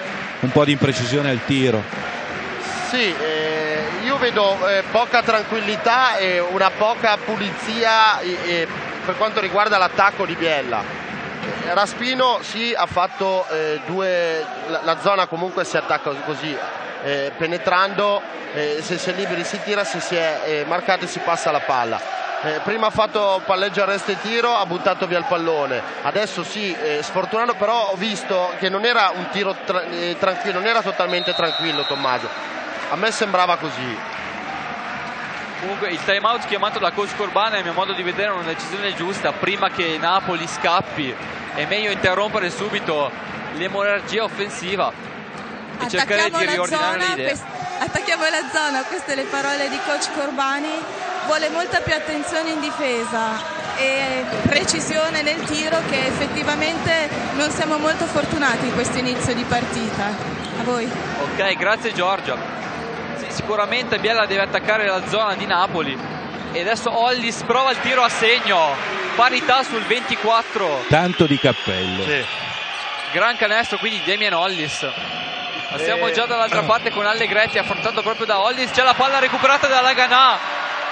un po' di imprecisione al tiro. Sì, eh, io vedo eh, poca tranquillità e una poca pulizia eh, per quanto riguarda l'attacco di Biella. Raspino sì ha fatto eh, due, la, la, zona comunque si attacca così, eh, penetrando, eh, se si è liberi si tira, se si è marcati si passa la palla. Eh, prima ha fatto palleggio arresto e tiro, ha buttato via il pallone. Adesso sì, eh, sfortunato, però ho visto che non era un tiro tra- eh, tranquillo, non era totalmente tranquillo Tommaso. A me sembrava così. Comunque il time out chiamato da coach Corbana a mio modo di vedere è una decisione giusta. Prima che Napoli scappi è meglio interrompere subito l'emorragia offensiva e cercare di riordinare zona, le idee. Attacchiamo la zona, queste le parole di coach Corbani. Vuole molta più attenzione in difesa e precisione nel tiro che effettivamente non siamo molto fortunati in questo inizio di partita. A voi. Ok, grazie Giorgio sicuramente Biella deve attaccare la zona di Napoli. E adesso Ollis prova il tiro a segno. Parità sul 24 tanto di cappello. Sì. gran canestro quindi Demian Ollis. Ma siamo e... già dall'altra parte con Allegretti affrontato proprio da Ollis. C'è la palla recuperata da Laganà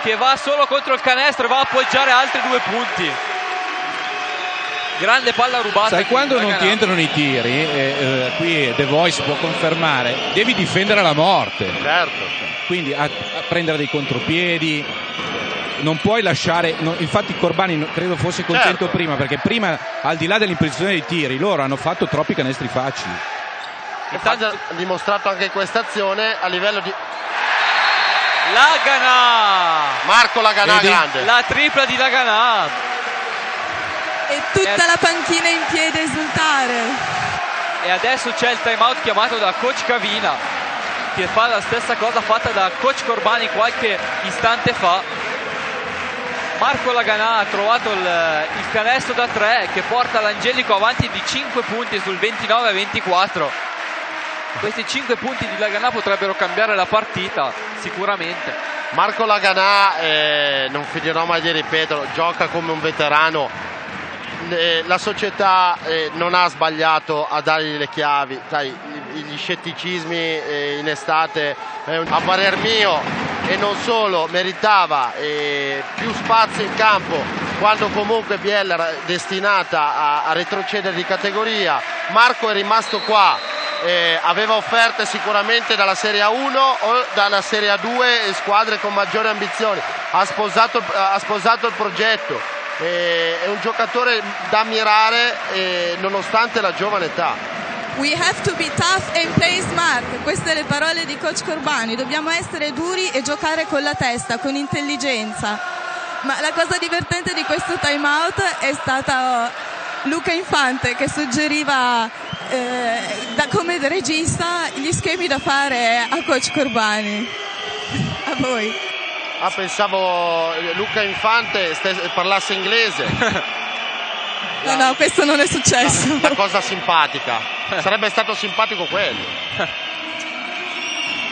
che va solo contro il canestro e va a appoggiare altri due punti grande palla rubata. Sai quando non ti entrano i tiri, eh, eh, qui The Voice può confermare, devi difendere la morte. Certo. Quindi a, a prendere dei contropiedi, non puoi lasciare. No, infatti, Corbani credo fosse contento certo. prima perché prima, al di là dell'impressione dei tiri, loro hanno fatto troppi canestri facili. Infatti, ha dimostrato anche questa azione a livello di. Lagana! Marco Lagana grande. La tripla di Lagana e tutta la panchina in piedi a esultare. E adesso c'è il time out chiamato da coach Cavina che fa la stessa cosa fatta da coach Corbani qualche istante fa. Marco Laganà ha trovato il, il canestro da 3 che porta l'Angelico avanti di 5 punti sul 29-24. Questi 5 punti di Laganà potrebbero cambiare la partita, sicuramente. Marco Laganà, eh, non finirò mai di ripeterlo, gioca come un veterano la società eh, non ha sbagliato a dargli le chiavi, gli scetticismi eh, in estate a parer mio e non solo meritava eh, più spazio in campo quando comunque Biella era destinata a, retrocedere di categoria. Marco è rimasto qua eh, aveva offerte sicuramente dalla Serie A1 o dalla Serie A2 squadre con maggiori ambizioni. Ha sposato, ha sposato il progetto è un giocatore da ammirare eh, nonostante la giovane età. We have to be tough and play smart. Queste le parole di coach Corbani. Dobbiamo essere duri e giocare con la testa, con intelligenza. Ma la cosa divertente di questo time out è stata oh, Luca Infante che suggeriva eh, da, come regista gli schemi da fare a coach Corbani. A voi. Ah, pensavo Luca Infante parlasse inglese. No, no, questo non è successo. La, la cosa simpatica. Sarebbe stato simpatico quello.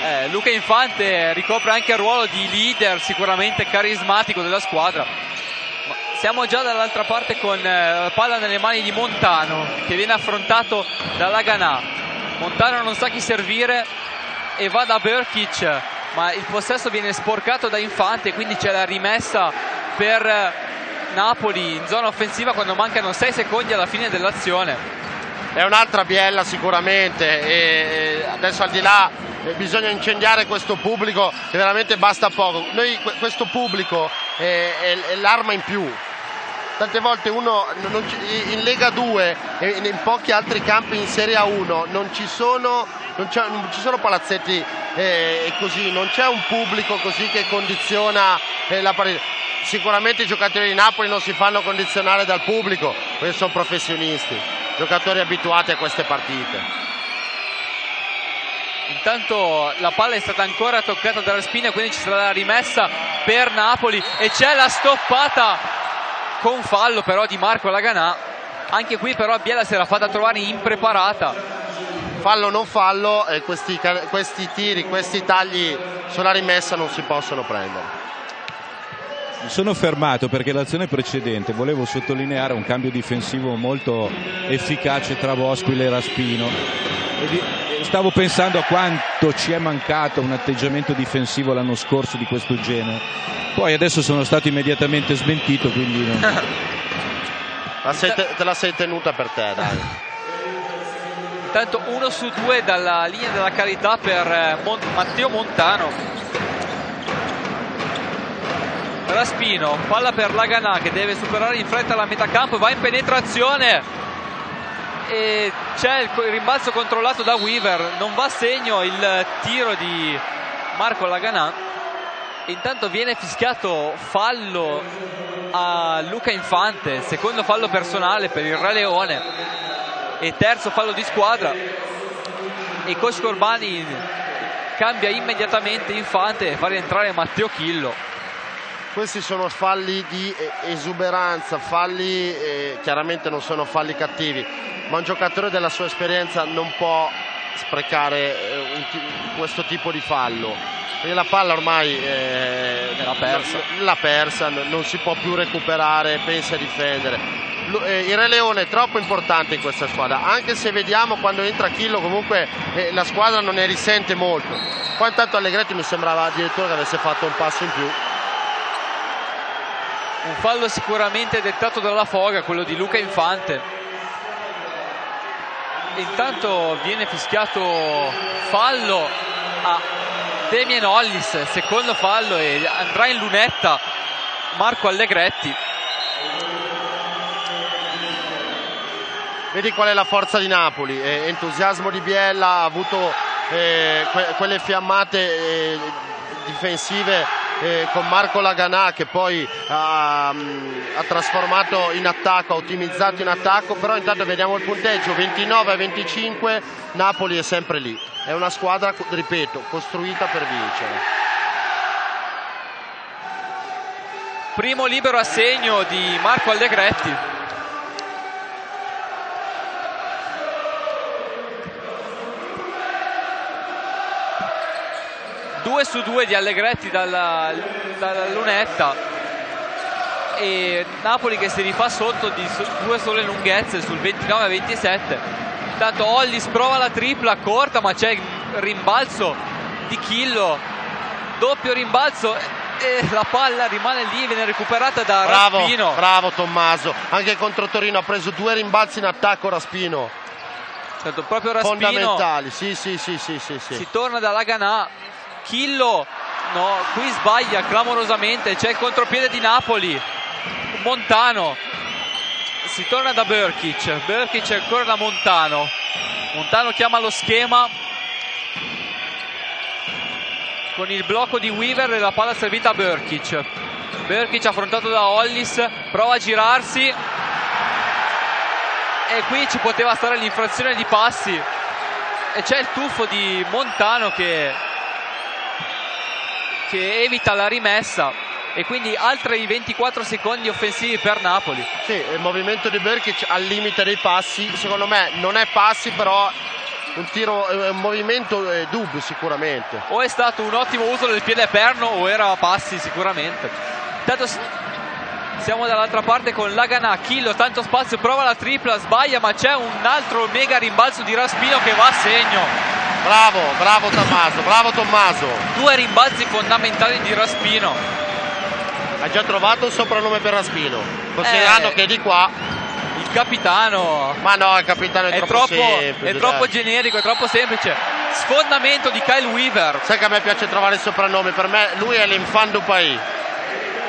Eh, Luca Infante ricopre anche il ruolo di leader sicuramente carismatico della squadra. Ma siamo già dall'altra parte con eh, palla nelle mani di Montano che viene affrontato da Laganà. Montano non sa chi servire e va da Berkic ma il possesso viene sporcato da Infante quindi c'è la rimessa per Napoli in zona offensiva quando mancano 6 secondi alla fine dell'azione. È un'altra biella sicuramente e adesso al di là eh, bisogna incendiare questo pubblico che veramente basta poco. Noi questo pubblico è, è, è l'arma in più. Tante volte uno in Lega 2 e in pochi altri campi in Serie A1 non ci sono, non non ci sono palazzetti eh, così, non c'è un pubblico così che condiziona eh, la partita. Sicuramente i giocatori di Napoli non si fanno condizionare dal pubblico, perché sono professionisti, giocatori abituati a queste partite. Intanto la palla è stata ancora toccata dalla spina, quindi ci sarà la rimessa per Napoli e c'è la stoppata con fallo però di Marco Laganà. Anche qui però Biela si era fatta trovare impreparata. Fallo non fallo, eh, questi, questi tiri, questi tagli sulla rimessa non si possono prendere. Mi sono fermato perché l'azione precedente volevo sottolineare un cambio difensivo molto efficace tra Bosquile e Raspino. E stavo pensando a quanto ci è mancato un atteggiamento difensivo l'anno scorso di questo genere. Poi adesso sono stato immediatamente smentito, quindi non... la te, te la sei tenuta per te, dai. Intanto uno su due dalla linea della carità per eh, Mon Matteo Montano. Raspino, palla per Laganà che deve superare in fretta la metà campo, va in penetrazione. E c'è il rimbalzo controllato da Weaver, non va a segno il tiro di Marco Laganà. Intanto viene fischiato fallo a Luca Infante, secondo fallo personale per il Re Leone e terzo fallo di squadra e coach Corbani cambia immediatamente Infante e fa rientrare Matteo Chillo questi sono falli di esuberanza, falli eh, chiaramente non sono falli cattivi, ma un giocatore della sua esperienza non può sprecare eh, questo tipo di fallo. Perché la palla ormai eh, l'ha persa. l'ha persa, non si può più recuperare, pensa a difendere. Eh, il Re Leone è troppo importante in questa squadra, anche se vediamo quando entra Chillo comunque eh, la squadra non ne risente molto. Poi intanto Allegretti mi sembrava addirittura che avesse fatto un passo in più. Un fallo sicuramente dettato dalla foga quello di Luca Infante. Intanto viene fischiato fallo a Damien Hollis secondo fallo e andrà in lunetta Marco Allegretti vedi qual è la forza di Napoli eh, entusiasmo di Biella ha avuto eh, que quelle fiammate eh, difensive eh, con Marco Laganà che poi ha, ha, trasformato in attacco, ha ottimizzato in attacco, però intanto vediamo il punteggio 29 a 25, Napoli è sempre lì, è una squadra, ripeto, costruita per vincere. Primo libero a segno di Marco Allegretti. 2 su 2 di Allegretti dalla, dalla lunetta. E Napoli che si rifà sotto di due sole lunghezze sul 29 27 intanto Hollis prova la tripla corta ma c'è il rimbalzo di Chillo. Doppio rimbalzo e la palla rimane lì viene recuperata da bravo, Raspino. bravo Tommaso. Anche contro Torino ha preso due rimbalzi in attacco Raspino. Certo, proprio Raspino. Fondamentali sì sì sì sì, sì, sì. si torna da Laganà Chillo no, qui sbaglia clamorosamente c'è il contropiede di Napoli Montano. Si torna da Berkic Berkic ancora da Montano. Montano chiama lo schema. Con il blocco di Weaver e la palla servita a Berkic. Berkic affrontato da Hollis prova a girarsi. E qui ci poteva stare l'infrazione di passi. E c'è il tuffo di Montano che che evita la rimessa e quindi altri 24 secondi offensivi per Napoli. Sì, il movimento di Berkic al limite dei passi, secondo me non è passi però un tiro, un movimento è dubbio sicuramente. O è stato un ottimo uso del piede perno o era passi sicuramente. Intanto siamo dall'altra parte con Lagana, Chillo, tanto spazio, prova la tripla, sbaglia ma c'è un altro mega rimbalzo di Raspino che va a segno. Bravo, bravo Tommaso, bravo Tommaso. Due rimbalzi fondamentali di Raspino. Hai già trovato un soprannome per Raspino, considerando eh, che di qua il capitano. Ma no, il capitano è, è troppo, troppo, semplice, è troppo generico, è troppo semplice. Sfondamento di Kyle Weaver. Sai che a me piace trovare il soprannome, per me lui è l'Infant du Pays.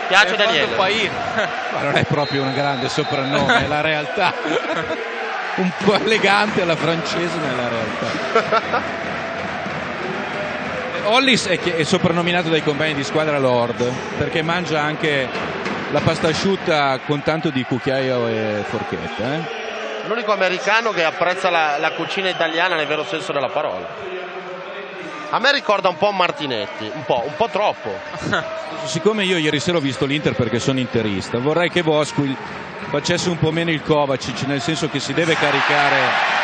Piace Daniele. Ma non è proprio un grande soprannome, è la realtà. un po' elegante alla francese nella realtà. Hollis è, è, soprannominato dai compagni di squadra Lord perché mangia anche la pasta asciutta con tanto di cucchiaio e forchetta. Eh? L'unico americano che apprezza la, la, cucina italiana nel vero senso della parola. A me ricorda un po' Martinetti, un po', un po' troppo. Siccome io ieri sera ho visto l'Inter perché sono interista, vorrei che Vosquil facesse un po' meno il Kovacic, nel senso che si deve caricare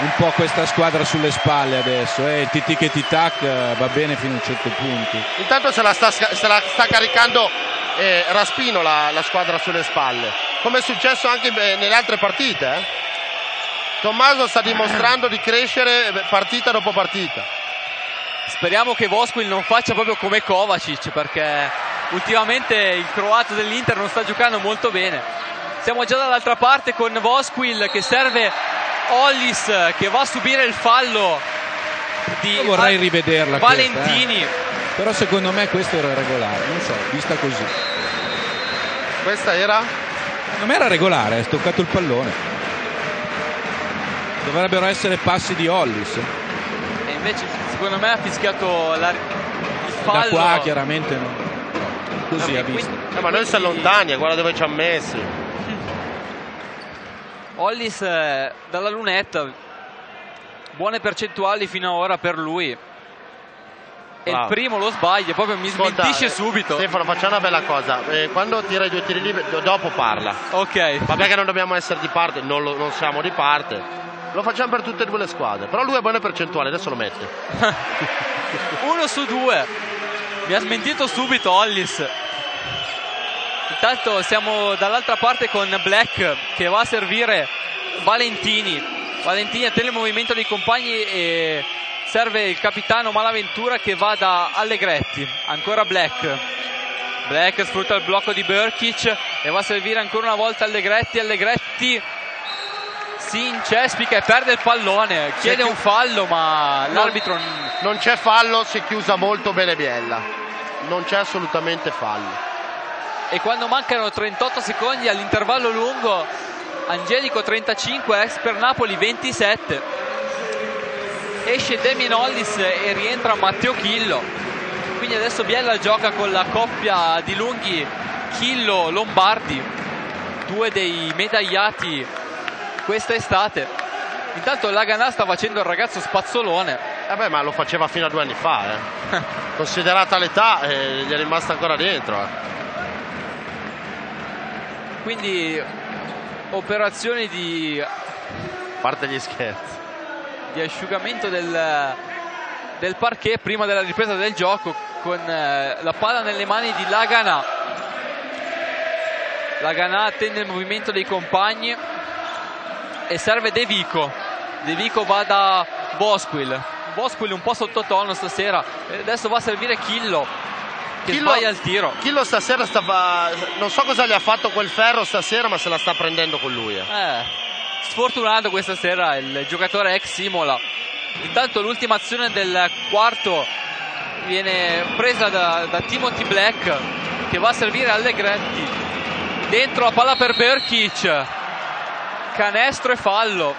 un po' questa squadra sulle spalle adesso. Eh. Il tic e tac eh, va bene fino a un certo punto. Intanto se la sta, se la sta caricando eh, Raspino la, la, squadra sulle spalle, come è successo anche eh, nelle altre partite. Eh. Tommaso sta dimostrando di crescere eh, partita dopo partita. Speriamo che Vosquil non faccia proprio come Kovacic perché ultimamente il croato dell'Inter non sta giocando molto bene. Siamo già dall'altra parte con Vosquil che serve Hollis che va a subire il fallo di Io vorrei rivederla Valentini. Questa, eh. Però secondo me questo era regolare, non so, vista così. Questa era? Non era regolare, ha toccato il pallone. Dovrebbero essere passi di Hollis. Invece secondo me ha fischiato la, il fallo. Da qua chiaramente no. Così no, ha visto. Quindi, eh, ma noi si allontani, guarda dove ci ha messi. Hollis eh, dalla lunetta, buone percentuali fino ad ora per lui. E il primo lo sbaglia, proprio mi Ascolta, smentisce eh, subito. Stefano, facciamo una bella cosa. Eh, quando tira i due tiri liberi, dopo parla. Ok. Vabbè che non dobbiamo essere di parte, non, lo, non siamo di parte. Lo facciamo per tutte e due le squadre. Però lui ha buone percentuali, adesso lo mette. Uno su due. Mi ha smentito subito Hollis. Intanto siamo dall'altra parte con Black che va a servire Valentini. Valentini a telemovimento dei compagni e serve il capitano Malaventura che va da Allegretti. Ancora Black. Black sfrutta il blocco di Burkic e va a servire ancora una volta Allegretti. Allegretti si incespica e perde il pallone. Chiede un fallo, ma l'arbitro. Non c'è fallo, si è chiusa molto bene Biella. Non c'è assolutamente fallo e quando mancano 38 secondi all'intervallo lungo Angelico 35 ex per Napoli 27 esce Damien Hollis e rientra Matteo Chillo quindi adesso Biella gioca con la coppia di lunghi Chillo Lombardi due dei medagliati questa estate. Intanto Laganà sta facendo il ragazzo spazzolone. Vabbè ma lo faceva fino a due anni fa eh. considerata l'età eh, gli è rimasta ancora dentro eh. Quindi operazioni di a parte gli scherzi. di asciugamento del, del parquet prima della ripresa del gioco con eh, la palla nelle mani di Lagana Lagana attende il movimento dei compagni e serve De Vico De Vico va da Bosquil Bosquil un po' sottotono stasera adesso va a servire Chillo che Chillo, sbaglia il tiro. Chillo stasera stava. Non so cosa gli ha fatto quel ferro stasera, ma se la sta prendendo con lui. Eh. Eh, sfortunato questa sera il giocatore ex Simola. Intanto l'ultima azione del quarto viene presa da, da Timothy Black che va a servire Allegretti. Dentro la palla per Berkic. Canestro e fallo.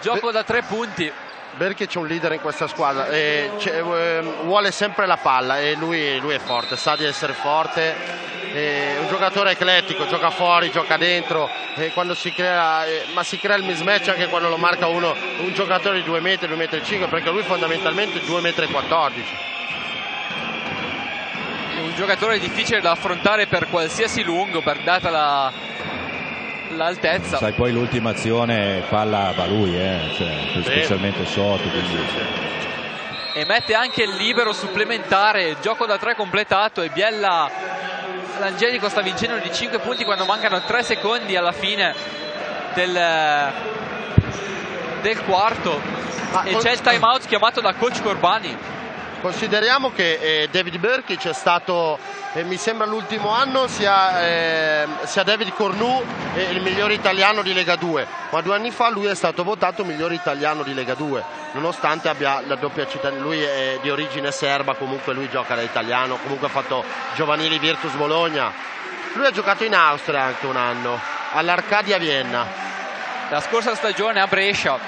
Gioco da tre punti perché c'è un leader in questa squadra e eh, vuole sempre la palla e lui, lui, è forte, sa di essere forte, è un giocatore eclettico, gioca fuori, gioca dentro, si crea, eh, ma si crea il mismatch anche quando lo marca uno, un giocatore di 2 metri, 2 metri 5 perché lui fondamentalmente è 2 metri 14. Un giocatore difficile da affrontare per qualsiasi lungo, per data la, l'altezza. Sai, poi l'ultima azione palla va lui, eh? cioè, specialmente sotto. Quindi... E mette anche il libero supplementare, gioco da tre completato e Biella l'Angelico sta vincendo di 5 punti quando mancano 3 secondi alla fine del, del quarto Ma e c'è il time out chiamato da coach Corbani Consideriamo che eh, David Burkic è stato, eh, mi sembra l'ultimo anno, sia, eh, sia David Cornu il migliore italiano di Lega 2, ma due anni fa lui è stato votato migliore italiano di Lega 2, nonostante abbia la doppia cittadinanza. Lui è di origine serba, comunque lui gioca da italiano, comunque ha fatto giovanili Virtus Bologna. Lui ha giocato in Austria anche un anno, all'Arcadia Vienna. La scorsa stagione a Brescia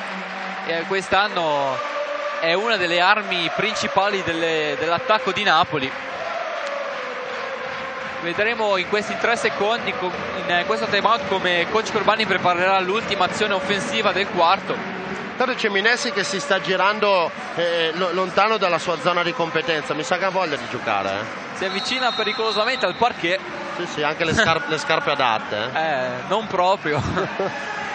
quest'anno è una delle armi principali delle, dell'attacco di Napoli. Vedremo in questi tre secondi, in questo timeout, come coach Corbani preparerà l'ultima azione offensiva del quarto. Tanto c'è Minessi che si sta girando eh, lontano dalla sua zona di competenza, mi sa che ha voglia di giocare. Eh. Si avvicina pericolosamente al parquet. Sì, sì, anche le, scar le scarpe adatte. Eh, eh non proprio.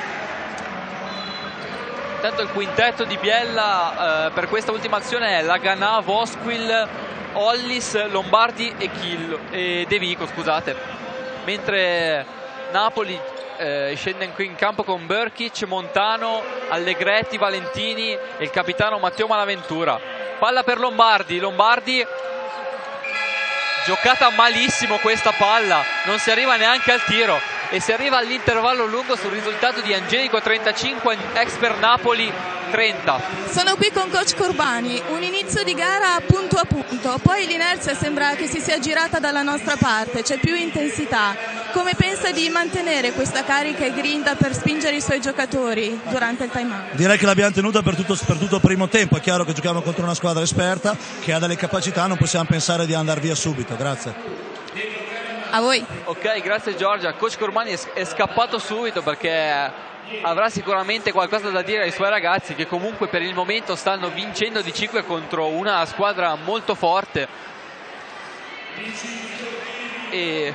Intanto il quintetto di Biella eh, per questa ultima azione è Laganà, Vosquil, Ollis, Lombardi e, Kill, e De Vico, scusate. Mentre Napoli eh, scende qui in campo con Burkic, Montano, Allegretti, Valentini e il capitano Matteo Malaventura. Palla per Lombardi, Lombardi giocata malissimo questa palla, non si arriva neanche al tiro e si arriva all'intervallo lungo sul risultato di Angelico 35, ex per Napoli 30. Sono qui con coach Corbani, un inizio di gara punto a punto, poi l'inerzia sembra che si sia girata dalla nostra parte, c'è più intensità. Come pensa di mantenere questa carica e grinta per spingere i suoi giocatori durante il time out? Direi che l'abbiamo tenuta per tutto, per tutto il primo tempo, è chiaro che giochiamo contro una squadra esperta che ha delle capacità, non possiamo pensare di andare via subito, grazie. A voi. Ok, grazie Giorgia. Coach Cormani è scappato subito perché avrà sicuramente qualcosa da dire ai suoi ragazzi che comunque per il momento stanno vincendo di 5 contro una squadra molto forte. E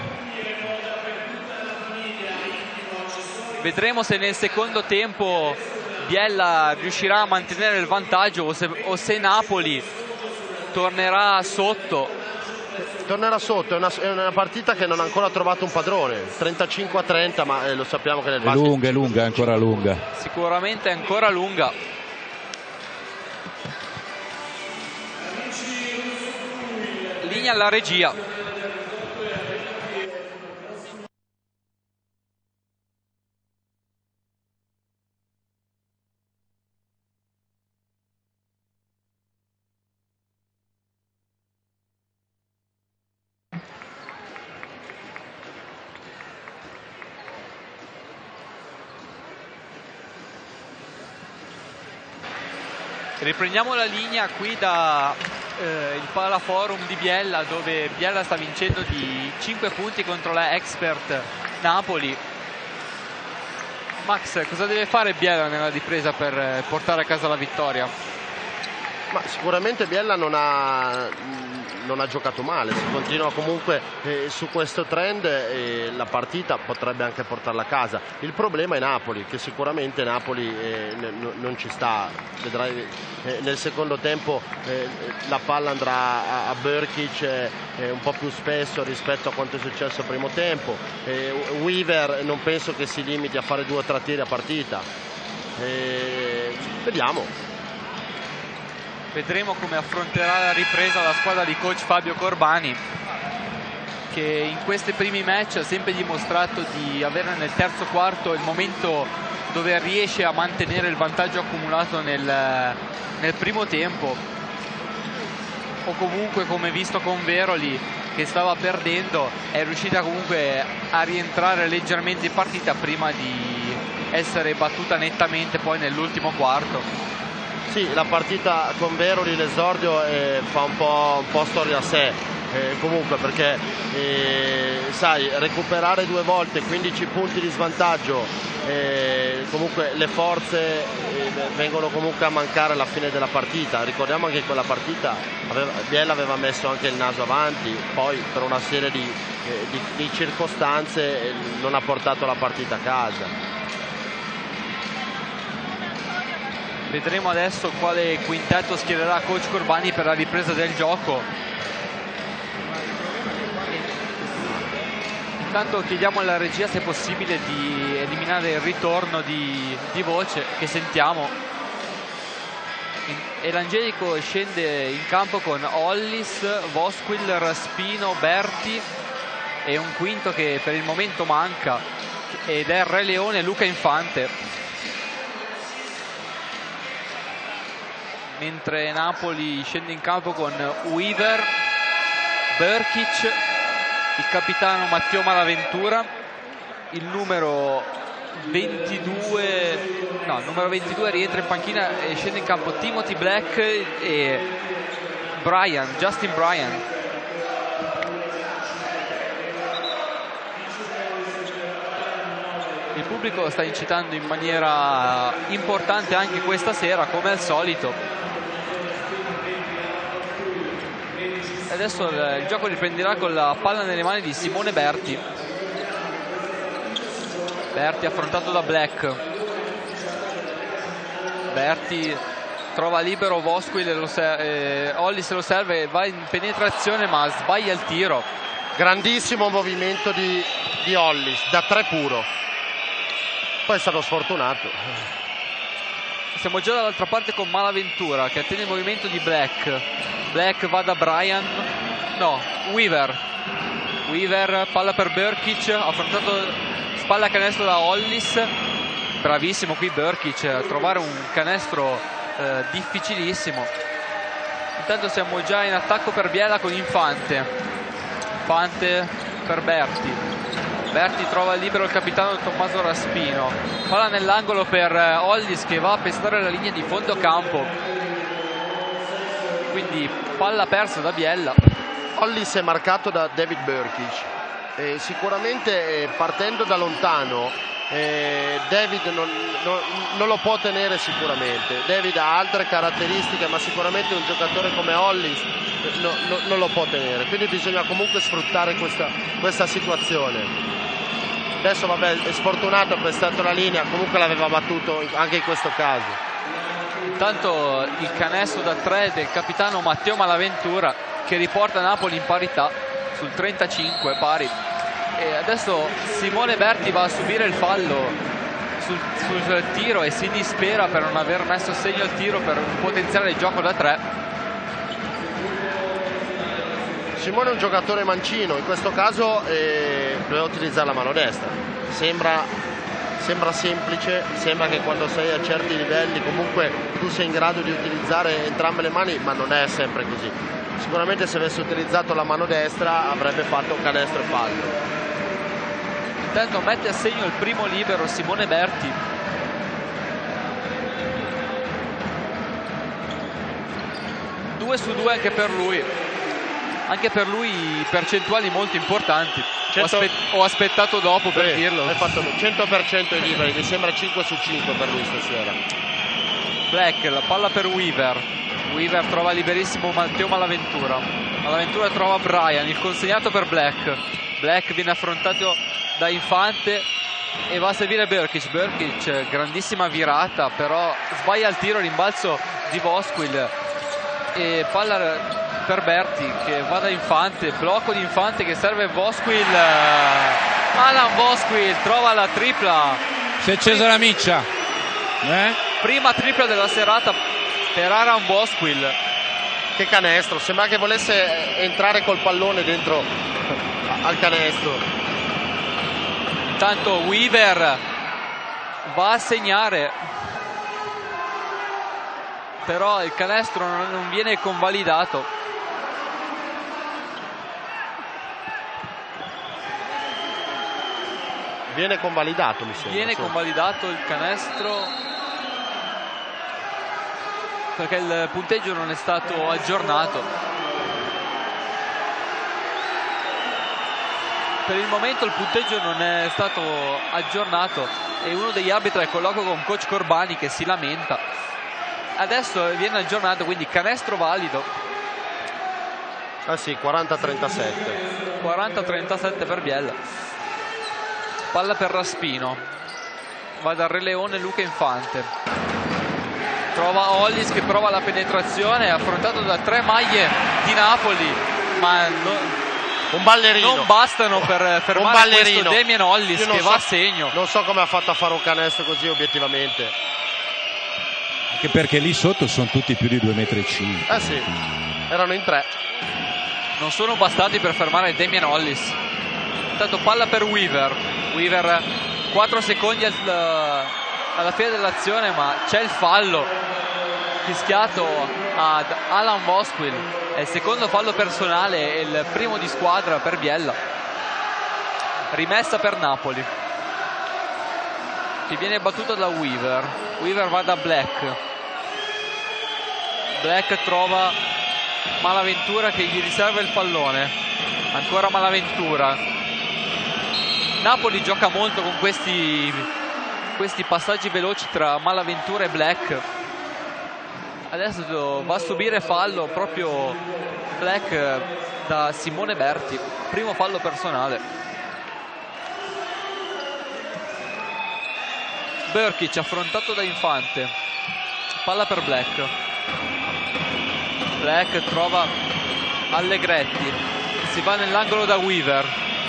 vedremo se nel secondo tempo Biella riuscirà a mantenere il vantaggio o se, o se Napoli tornerà sotto tornerà sotto, è una, è una, partita che non ha ancora trovato un padrone, 35 a 30, ma eh, lo sappiamo che nel basket... È lunga, è lunga, è ancora lunga. Sicuramente è ancora lunga. Linea alla regia. Riprendiamo la linea qui da eh, il Palaforum di Biella dove Biella sta vincendo di 5 punti contro la Expert Napoli. Max, cosa deve fare Biella nella difesa per eh, portare a casa la vittoria? Ma sicuramente Biella non ha non ha giocato male, si continua comunque eh, su questo trend e la partita potrebbe anche portarla a casa. Il problema è Napoli, che sicuramente Napoli eh, non ci sta, vedrai eh, nel secondo tempo eh, la palla andrà a, a Burkic eh, un po' più spesso rispetto a quanto è successo al primo tempo. Eh, Weaver non penso che si limiti a fare due o tre tiri a partita. vediamo vedremo come affronterà la ripresa la squadra di coach Fabio Corbani che in questi primi match ha sempre dimostrato di avere nel terzo quarto il momento dove riesce a mantenere il vantaggio accumulato nel, nel primo tempo. O comunque come visto con Veroli che stava perdendo è riuscita comunque a rientrare leggermente in partita prima di essere battuta nettamente poi nell'ultimo quarto sì, la partita con Veroli, l'esordio eh, fa un po', un po', storia a sé. Eh, comunque perché eh, sai recuperare due volte 15 punti di svantaggio eh, comunque le forze eh, vengono comunque a mancare alla fine della partita ricordiamo che in quella partita aveva, Biella aveva messo anche il naso avanti poi per una serie di, eh, di, di circostanze non ha portato la partita a casa Vedremo adesso quale quintetto schiererà coach Corbani per la ripresa del gioco. Intanto chiediamo alla regia se è possibile di eliminare il ritorno di, di voce che sentiamo. E l'Angelico scende in campo con Hollis, Vosquil, Raspino, Berti e un quinto che per il momento manca ed è Re Leone Luca Infante. Mentre Napoli scende in campo con Weaver, Berkic, il capitano Matteo Malaventura, il numero 22, no, il numero 22 rientra in panchina e scende in campo Timothy Black e Brian, Justin Bryan. il pubblico sta incitando in maniera importante anche questa sera come al solito adesso il, gioco riprenderà con la palla nelle mani di Simone Berti. Berti affrontato da Black. Berti trova libero Vosquil lo eh, Olli lo serve va in penetrazione ma sbaglia il tiro. Grandissimo movimento di, di Hollis da tre puro. Poi è stato sfortunato siamo già dall'altra parte con Malaventura che attende il movimento di Black. Black va da Brian no, Weaver. Weaver palla per Burkic affrontato spalla canestro da Hollis. Bravissimo qui Burkic a trovare un canestro eh, difficilissimo. Intanto siamo già in attacco per Biela con Infante. Infante per Berti Berti trova libero il capitano Tommaso Raspino. Palla nell'angolo per eh, Hollis che va a pestare la linea di fondo campo. Quindi palla persa da Biella. Hollis è marcato da David Burkic e sicuramente eh, partendo da lontano eh, David non, non, non, lo può tenere sicuramente. David ha altre caratteristiche ma sicuramente un giocatore come Hollis no, no, non lo può tenere. Quindi bisogna comunque sfruttare questa, questa situazione. Adesso vabbè è sfortunato ha pestato la linea comunque l'aveva battuto anche in questo caso. Intanto il canestro da 3 del capitano Matteo Malaventura che riporta Napoli in parità sul 35 pari e adesso Simone Berti va a subire il fallo sul, sul, tiro e si dispera per non aver messo segno al tiro per potenziare il gioco da tre. Simone è un giocatore mancino in questo caso eh, doveva utilizzare la mano destra. Sembra, sembra semplice sembra che quando sei a certi livelli comunque tu sei in grado di utilizzare entrambe le mani ma non è sempre così. Sicuramente se avesse utilizzato la mano destra avrebbe fatto canestro e fallo intanto mette a segno il primo libero Simone Berti. Due su due anche per lui. Anche per lui percentuali molto importanti. 100... ho, aspe ho, aspettato dopo per sì, dirlo. hai fatto 100% i liberi mi sembra 5 su 5 per lui stasera. Black la palla per Weaver. Weaver trova liberissimo Matteo Malaventura. Malaventura trova Brian il consegnato per Black. Black viene affrontato da Infante e va a servire Burkic Burkic grandissima virata però sbaglia il tiro rimbalzo di Vosquil e palla per Berti che va da Infante blocco di Infante che serve Vosquil Alan Vosquil trova la tripla. Si è accesa la miccia. Eh? prima tripla della serata per Alan Vosquil che canestro sembra che volesse entrare col pallone dentro al canestro intanto Weaver va a segnare. Però il canestro non viene convalidato. Viene convalidato mi sembra viene sì. convalidato il canestro. Perché il punteggio non è stato aggiornato per il momento il punteggio non è stato aggiornato e uno degli arbitri è colloquio con coach Corbani che si lamenta. Adesso viene aggiornato quindi canestro valido. Ah sì 40-37 40-37 per Biella. Palla per Raspino. Va dal Re Leone Luca Infante. Trova Hollis che prova la penetrazione affrontato da tre maglie di Napoli ma no, un ballerino. Non bastano per fermare questo Damien Hollis che so, va a segno. non so come ha fatto a fare un canestro così obiettivamente. Anche perché lì sotto sono tutti più di 2,5 metri eh sì erano in tre. Non sono bastati per fermare Damien Hollis. Intanto palla per Weaver. Weaver 4 secondi al, alla fine dell'azione ma c'è il fallo fischiato ad Alan Vosquil è il secondo fallo personale e il primo di squadra per Biella. Rimessa per Napoli. Che viene battuto da Weaver. Weaver va da Black. Black trova Malaventura che gli riserva il pallone. Ancora Malaventura. Napoli gioca molto con questi, questi passaggi veloci tra Malaventura e Black adesso va a subire fallo proprio Black da Simone Berti. Primo fallo personale. Burkic affrontato da Infante. Palla per Black. Black trova Allegretti. Si va nell'angolo da Weaver.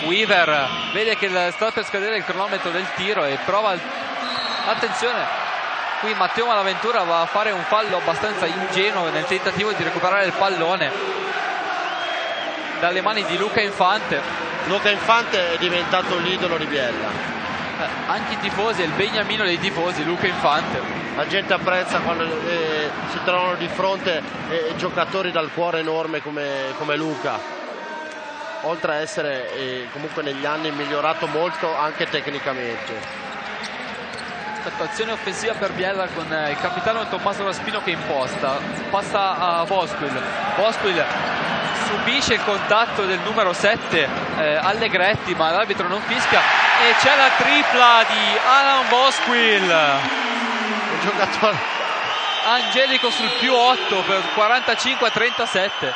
Weaver vede che sta per scadere il cronometro del tiro e prova attenzione qui Matteo Malaventura va a fare un fallo abbastanza ingenuo nel tentativo di recuperare il pallone dalle mani di Luca Infante. Luca Infante è diventato l'idolo di Biella. Eh, anche i tifosi, il beniamino dei tifosi Luca Infante. La gente apprezza quando eh, si trovano di fronte eh, giocatori dal cuore enorme come, come Luca. Oltre a essere eh, comunque negli anni migliorato molto anche tecnicamente azione offensiva per Biella con eh, il capitano Tommaso Raspino che imposta. Passa a Bosquil Bosquil subisce il contatto del numero 7 eh, Allegretti ma l'arbitro non fischia. E c'è la tripla di Alan Bosquil un giocatore. Angelico sul più 8 per 45 a 37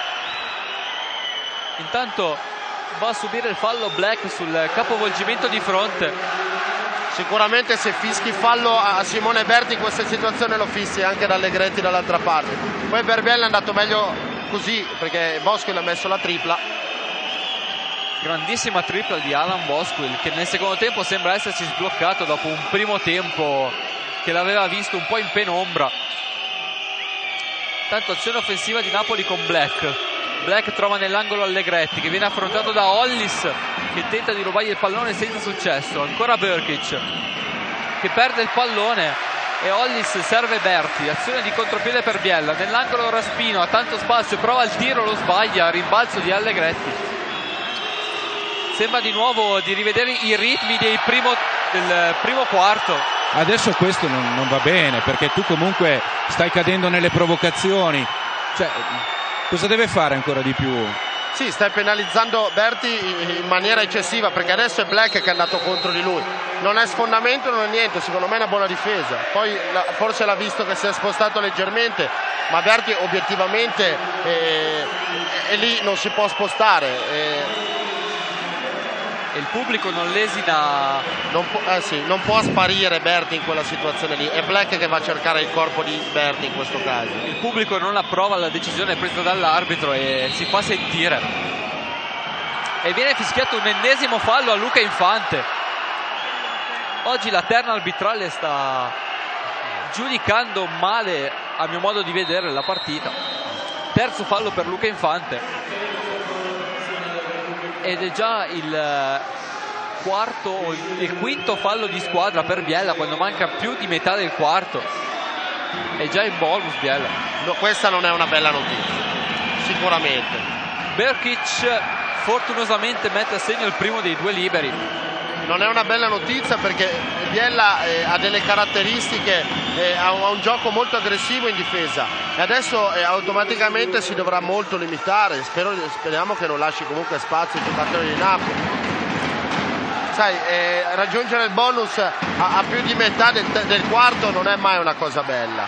intanto va a subire il fallo Black sul capovolgimento di fronte sicuramente se fischi fallo a Simone Berti in questa situazione lo fissi anche da Allegretti dall'altra parte. Poi Berbiella è andato meglio così perché Bosquil ha messo la tripla. Grandissima tripla di Alan Bosquil che nel secondo tempo sembra essersi sbloccato dopo un primo tempo che l'aveva visto un po' in penombra. Tanto azione offensiva di Napoli con Black. Black trova nell'angolo Allegretti che viene affrontato da Hollis che tenta di rubargli il pallone senza successo. Ancora Burkic che perde il pallone e Hollis serve Berti. Azione di contropiede per Biella. Nell'angolo Raspino ha tanto spazio prova il tiro lo sbaglia. Rimbalzo di Allegretti. Sembra di nuovo di rivedere i ritmi primo, del primo quarto. Adesso questo non, non va bene perché tu comunque stai cadendo nelle provocazioni. Cioè cosa deve fare ancora di più? Sì, stai penalizzando Berti in maniera eccessiva perché adesso è Black che è andato contro di lui. Non è sfondamento, non è niente, secondo me è una buona difesa. Poi forse l'ha visto che si è spostato leggermente, ma Berti obiettivamente eh, è lì non si può spostare. Eh, e il pubblico non lesina non, può, eh sì, non può sparire Berti in quella situazione lì. È Black che va a cercare il corpo di Berti in questo caso. Il pubblico non approva la decisione presa dall'arbitro e si fa sentire. E viene fischiato un ennesimo fallo a Luca Infante. Oggi la terna arbitrale sta giudicando male a mio modo di vedere la partita. Terzo fallo per Luca Infante ed è già il eh, quarto o il quinto fallo di squadra per Biella quando manca più di metà del quarto. È già in bonus Biella. No, questa non è una bella notizia sicuramente. Berkic fortunosamente mette a segno il primo dei due liberi non è una bella notizia perché Biella eh, ha delle caratteristiche, eh, ha, un, ha, un, gioco molto aggressivo in difesa e adesso eh, automaticamente si dovrà molto limitare, Spero, speriamo che non lasci comunque spazio ai giocatori di Napoli. Sai, eh, raggiungere il bonus a, a, più di metà del, del quarto non è mai una cosa bella.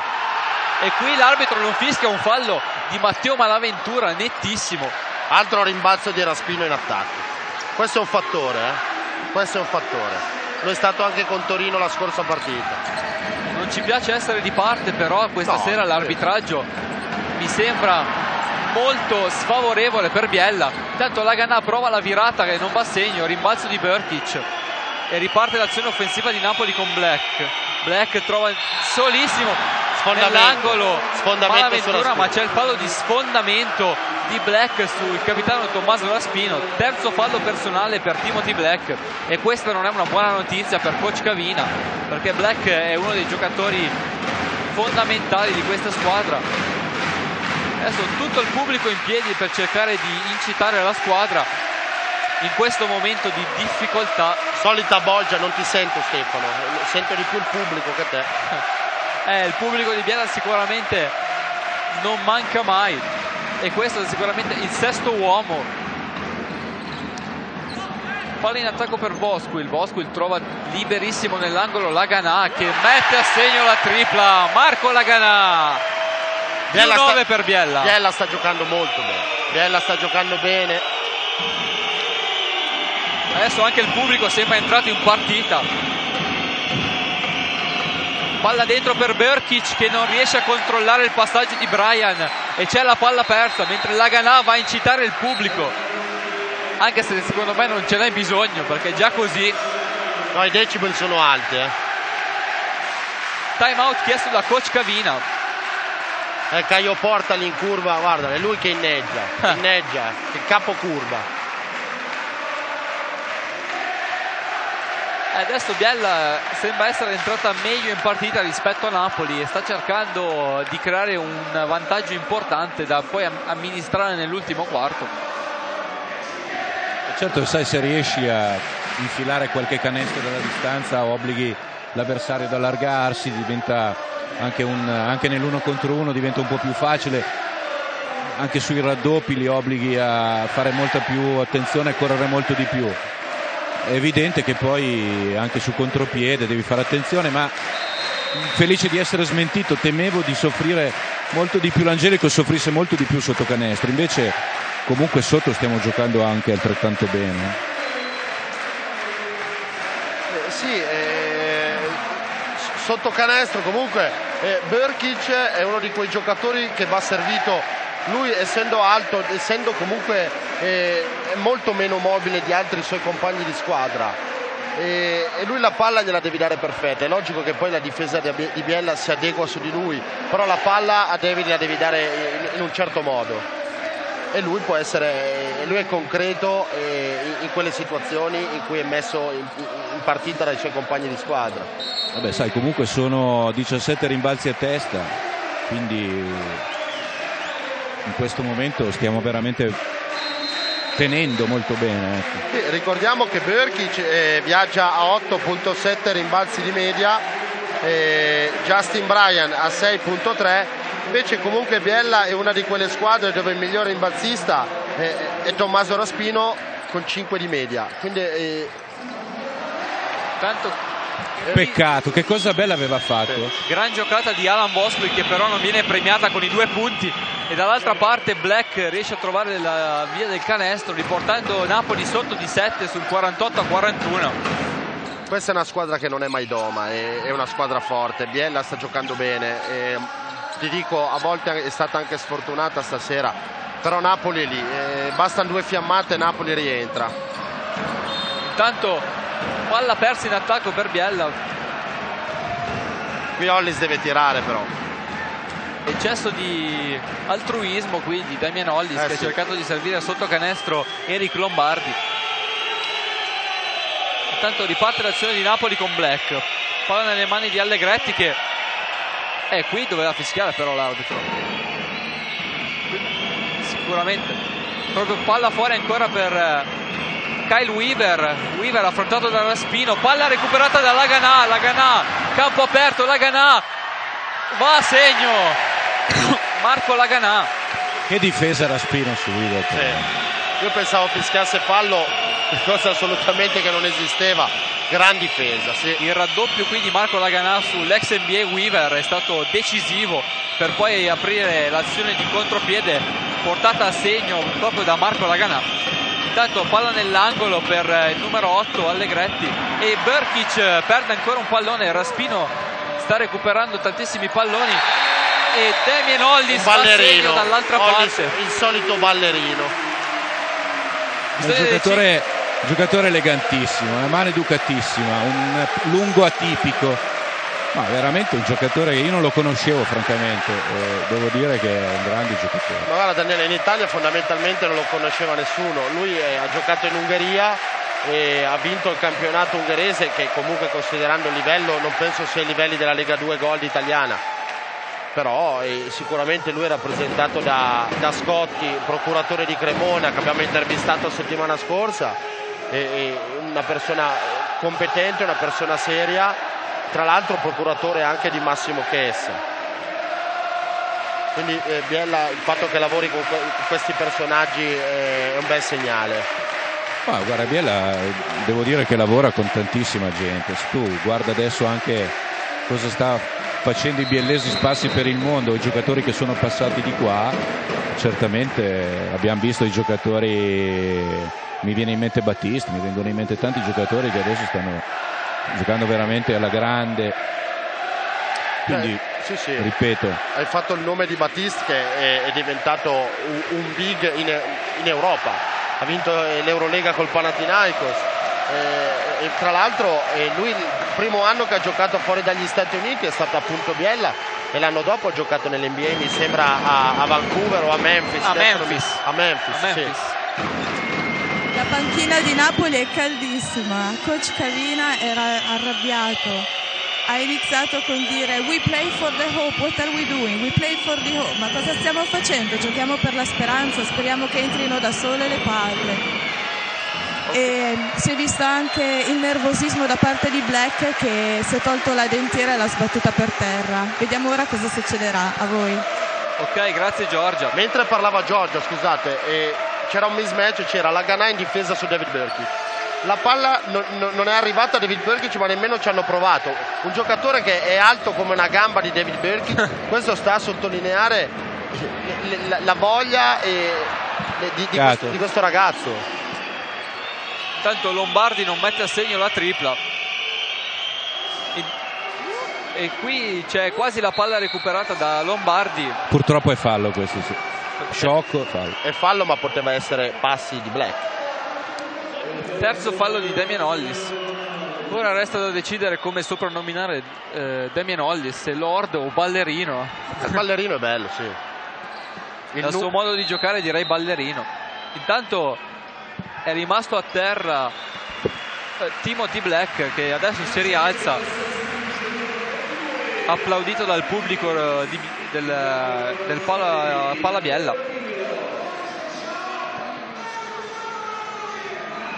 E qui l'arbitro non fischia un fallo di Matteo Malaventura nettissimo. Altro rimbalzo di Raspino in attacco. Questo è un fattore, eh? Questo è un fattore. Lo è stato anche con Torino la scorsa partita. Non ci piace essere di parte però questa no, sera l'arbitraggio mi sembra molto sfavorevole per Biella. Intanto Laganà prova la virata che non va a segno rimbalzo di Burkic e riparte l'azione offensiva di Napoli con Black. Black trova solissimo nell'angolo Malaventura ma c'è il fallo di sfondamento di Black sul capitano Tommaso Raspino. Terzo fallo personale per Timothy Black. E questa non è una buona notizia per coach Cavina perché Black è uno dei giocatori fondamentali di questa squadra. Adesso tutto il pubblico in piedi per cercare di incitare la squadra in questo momento di difficoltà. Solita bolgia non ti sento Stefano. Sento di più il pubblico che te eh, il pubblico di Biella sicuramente non manca mai. E questo è sicuramente il sesto uomo. Palla in attacco per Bosquil Bosquil trova liberissimo nell'angolo. Laganà che mette a segno la tripla. Marco Laganà più 9 per Biella. Biella sta giocando molto bene. Biella sta giocando bene. Adesso anche il pubblico sembra entrato in partita palla dentro per Berkic che non riesce a controllare il passaggio di Brian e c'è la palla persa mentre Laganà va a incitare il pubblico. Anche se secondo me non ce n'è bisogno perché già così no i decibel sono alti eh. time out chiesto da coach Cavina. Eh, Caio Porta lì in curva guarda è lui che inneggia inneggia che capo curva adesso Biella sembra essere entrata meglio in partita rispetto a Napoli e sta cercando di creare un vantaggio importante da poi amministrare nell'ultimo quarto. Certo sai se riesci a infilare qualche canestro dalla distanza obblighi l'avversario ad allargarsi diventa anche, anche nell'uno contro uno diventa un po' più facile. Anche sui raddoppi li obblighi a fare molta più attenzione e correre molto di più è evidente che poi anche su contropiede devi fare attenzione, ma felice di essere smentito, temevo di soffrire molto di più l'Angelico soffrisse molto di più sotto canestro, invece comunque sotto stiamo giocando anche altrettanto bene. Eh, sì, eh, sotto canestro comunque eh, Berkic è uno di quei giocatori che va servito lui essendo alto, essendo comunque eh, molto meno mobile di altri suoi compagni di squadra. E, lui la palla gliela devi dare perfetta è logico che poi la difesa di, Biella si adegua su di lui però la palla a David la devi dare in, un certo modo. E lui può essere lui è concreto eh, in, quelle situazioni in cui è messo in partita dai suoi compagni di squadra. Vabbè sai comunque sono 17 rimbalzi a testa quindi in questo momento stiamo veramente tenendo molto bene. Ecco. Sì, ricordiamo che Berkic eh, viaggia a 8.7 rimbalzi di media, eh, Justin Bryan a 6.3, invece comunque Biella è una di quelle squadre dove il migliore rimbalzista eh, è Tommaso Raspino con 5 di media. Quindi, eh, Tanto Peccato, che cosa bella aveva fatto. Gran giocata di Alan Bosco che però non viene premiata con i due punti e dall'altra parte Black riesce a trovare la via del canestro riportando Napoli sotto di 7 sul 48 a 41. Questa è una squadra che non è mai doma, è, è una squadra forte, Biella sta giocando bene, e, ti dico a volte è stata anche sfortunata stasera, però Napoli è lì, e bastano due fiammate e Napoli rientra. Intanto palla persa in attacco per Biella. Qui Hollis deve tirare però. Eccesso di altruismo qui di Damian Hollis eh, che sì. ha cercato di servire sotto canestro Eric Lombardi. Intanto riparte l'azione di Napoli con Black. Palla nelle mani di Allegretti che è qui doveva fischiare però l'arbitro. Sicuramente. Proprio palla fuori ancora per eh, Kyle Weaver Weaver affrontato da Raspino palla recuperata da Laganà Laganà campo aperto Laganà va a segno Marco Laganà. Che difesa Raspino su Widow. Sì. Io pensavo fischiasse fallo, cosa assolutamente che non esisteva. Gran difesa. Sì. Il raddoppio qui di Marco Laganà sull'ex NBA Weaver è stato decisivo per poi aprire l'azione di contropiede portata a segno proprio da Marco Laganà. Intanto palla nell'angolo per il numero 8 Allegretti. E Berkic perde ancora un pallone. Raspino sta recuperando tantissimi palloni. E Damien Hollis ballerino. dall'altra parte. il solito ballerino. Un giocatore, giocatore elegantissimo una mano educatissima un lungo atipico ma veramente un giocatore che io non lo conoscevo francamente. Eh, devo dire che è un grande giocatore. Ma guarda Daniele in Italia fondamentalmente non lo conosceva nessuno. Lui è, ha giocato in Ungheria e ha vinto il campionato ungherese che comunque considerando il livello non penso sia ai livelli della Lega 2 Gold italiana. Però eh, sicuramente lui è rappresentato da, da, Scotti, procuratore di Cremona che abbiamo intervistato settimana scorsa, e, e una persona competente, una persona seria, tra l'altro procuratore anche di Massimo Chiesa. Quindi eh, Biella, il fatto che lavori con, que- questi personaggi eh, è un bel segnale. Ma guarda, Biella devo dire che lavora con tantissima gente. Se tu guarda adesso anche cosa sta facendo i biellesi spassi per il mondo, i giocatori che sono passati di qua, certamente abbiamo visto i giocatori, mi viene in mente Battisti, mi vengono in mente tanti giocatori che adesso stanno giocando veramente alla grande. Quindi, Eh, sì, sì. ripeto, Hai fatto il nome di Battiste che è, è diventato un, un big in, in Europa. Ha vinto l'Eurolega col Panathinaikos. Eh, e tra l'altro eh, lui il primo anno che ha giocato fuori dagli Stati Uniti è stato appunto Biella e l'anno dopo ha giocato nell'NBA mi sembra a, a Vancouver o a Memphis. A Memphis. A Memphis, A sì. La panchina di Napoli è caldissima. Coach Cavina era arrabbiato. Ha iniziato con dire We play for the hope, what are we doing? We play for the hope. Ma cosa stiamo facendo? Giochiamo per la speranza, speriamo che entrino da sole le palle. E si è visto anche il nervosismo da parte di Black che si è tolto la dentiera e l'ha sbattuta per terra. Vediamo ora cosa succederà a voi. Ok, grazie Giorgia. Mentre parlava Giorgio, scusate, eh, c'era un mismatch, c'era la Ganà in difesa su David Burkic. La palla non, è arrivata a David Burkic, ma nemmeno ci hanno provato. Un giocatore che è alto come una gamba di David Burkic, questo sta a sottolineare la, la voglia e- di, questo, di questo ragazzo. Intanto Lombardi non mette a segno la tripla. E, e qui c'è quasi la palla recuperata da Lombardi. purtroppo è fallo questo sì. Sciocco, fallo. È fallo, ma poteva essere passi di Black. Terzo fallo di Damian Hollis. Ora resta da decidere come soprannominare eh, Damian Hollis, se Lord o Ballerino. Il ballerino è bello, sì. Il Dal nu- suo modo di giocare direi Ballerino. Intanto è rimasto a terra eh, Timothy Black che adesso si rialza applaudito dal pubblico eh, di- del, del Pala, Pala Biella.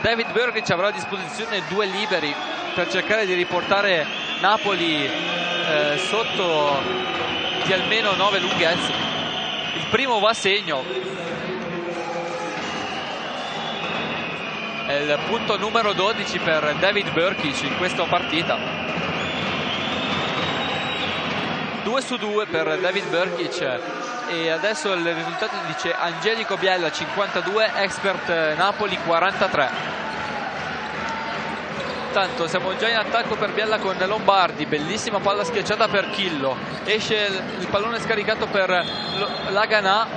David Burgic avrà a disposizione due liberi per cercare di riportare Napoli eh, sotto di almeno 9 lunghezze. Il primo va a segno. È il punto numero 12 per David Burkic in questa partita. 2 su 2 per David Burkic e adesso il risultato dice Angelico Biella 52, Expert eh, Napoli 43. Tanto siamo già in attacco per Biella con Lombardi, bellissima palla schiacciata per Chillo, esce il, pallone scaricato per Laganà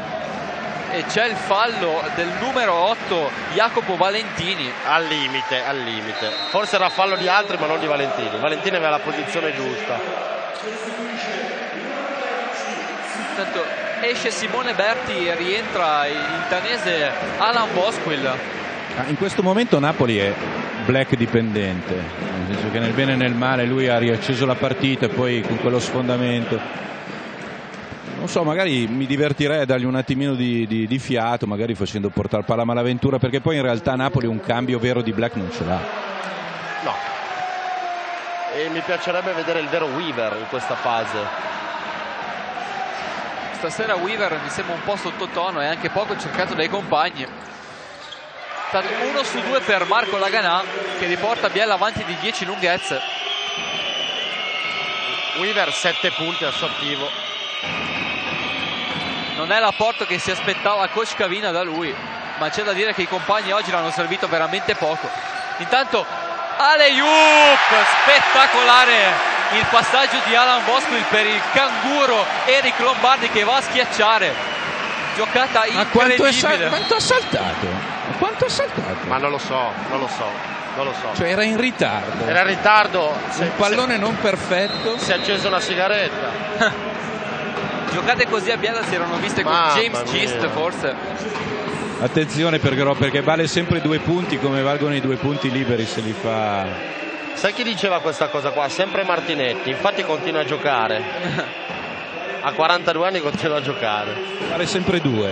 e c'è il fallo del numero 8 Jacopo Valentini. Al limite, al limite. Forse era fallo di altri, ma non di Valentini. Valentini aveva la posizione giusta. Tanto esce Simone Berti e rientra il danese Alan Bosquill. Ah, In questo momento Napoli è black dipendente, nel senso che nel bene e nel male lui ha riacceso la partita e poi con quello sfondamento. Non so, magari mi divertirei a dargli un attimino di, di- di fiato, magari facendo portare palla a Malaventura, perché poi in realtà Napoli un cambio vero di black non ce l'ha. No. E mi piacerebbe vedere il vero Weaver in questa fase. Stasera Weaver mi sembra un po' sottotono e anche poco cercato dai compagni. Uno su due per Marco Laganà che riporta Biella avanti di 10 lunghezze. Weaver 7 punti al suo attivo. Non è l'apporto che si aspettava Coach Cavina da lui, ma c'è da dire che i compagni oggi l'hanno servito veramente poco. Intanto Aleyup, spettacolare il passaggio di Alan Bosquill per il canguro Eric Lombardi che va a schiacciare. Giocata Ma quanto, è incredibile. sal- quanto ha saltato? Ma quanto ha saltato? Ma non lo so, non lo so, non lo so. Cioè era in ritardo. Era in ritardo. Se, un pallone non perfetto. Si, si è accesa una sigaretta. Giocate così a Biella si erano viste con Mamma James mia. Gist forse. Attenzione però perché vale sempre due punti come valgono i due punti liberi se li fa. Sai chi diceva questa cosa qua? Sempre Martinetti. Infatti continua a giocare. A 42 anni continua a giocare. Vale sempre due.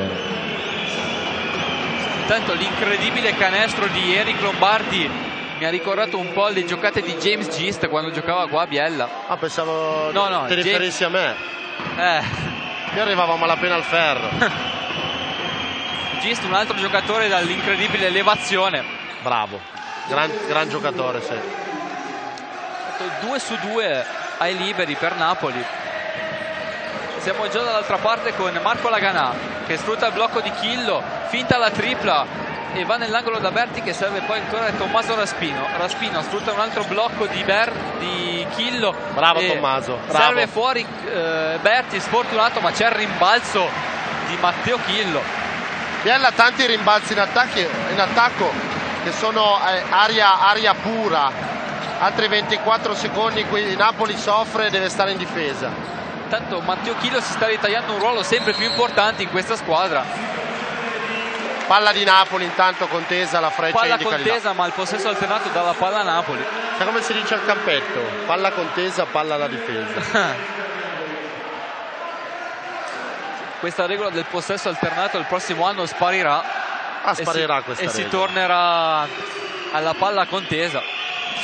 Intanto l'incredibile canestro di Eric Lombardi mi ha ricordato un po' le giocate di James Gist quando giocava qua a Biella. Ah, pensavo No, no, ti James- riferissi a me. Eh, Io arrivavo a malapena al ferro. Gist un altro giocatore dall'incredibile elevazione. Bravo, gran, gran giocatore, sì. 2 su 2 ai liberi per Napoli. Siamo già dall'altra parte con Marco Laganà che sfrutta il blocco di Chillo, finta la tripla e va nell'angolo da Berti che serve poi ancora a Tommaso Raspino. Raspino sfrutta un altro blocco di, Ber, di Chillo. Bravo Tommaso. Bravo. Serve fuori eh, Berti, sfortunato, ma c'è il rimbalzo di Matteo Chillo. Biella tanti rimbalzi in, attacchi, in attacco che sono eh, aria, aria pura. Altri 24 secondi cui Napoli soffre e deve stare in difesa. Intanto Matteo Chilo si sta ritagliando un ruolo sempre più importante in questa squadra. Palla di Napoli intanto contesa, la freccia Palla contesa ma il possesso alternato dalla palla Napoli. Sai come si dice al campetto? Palla contesa, palla alla difesa. questa regola del possesso alternato il prossimo anno sparirà. Ah, sparirà e si, questa E regola. si tornerà alla palla contesa.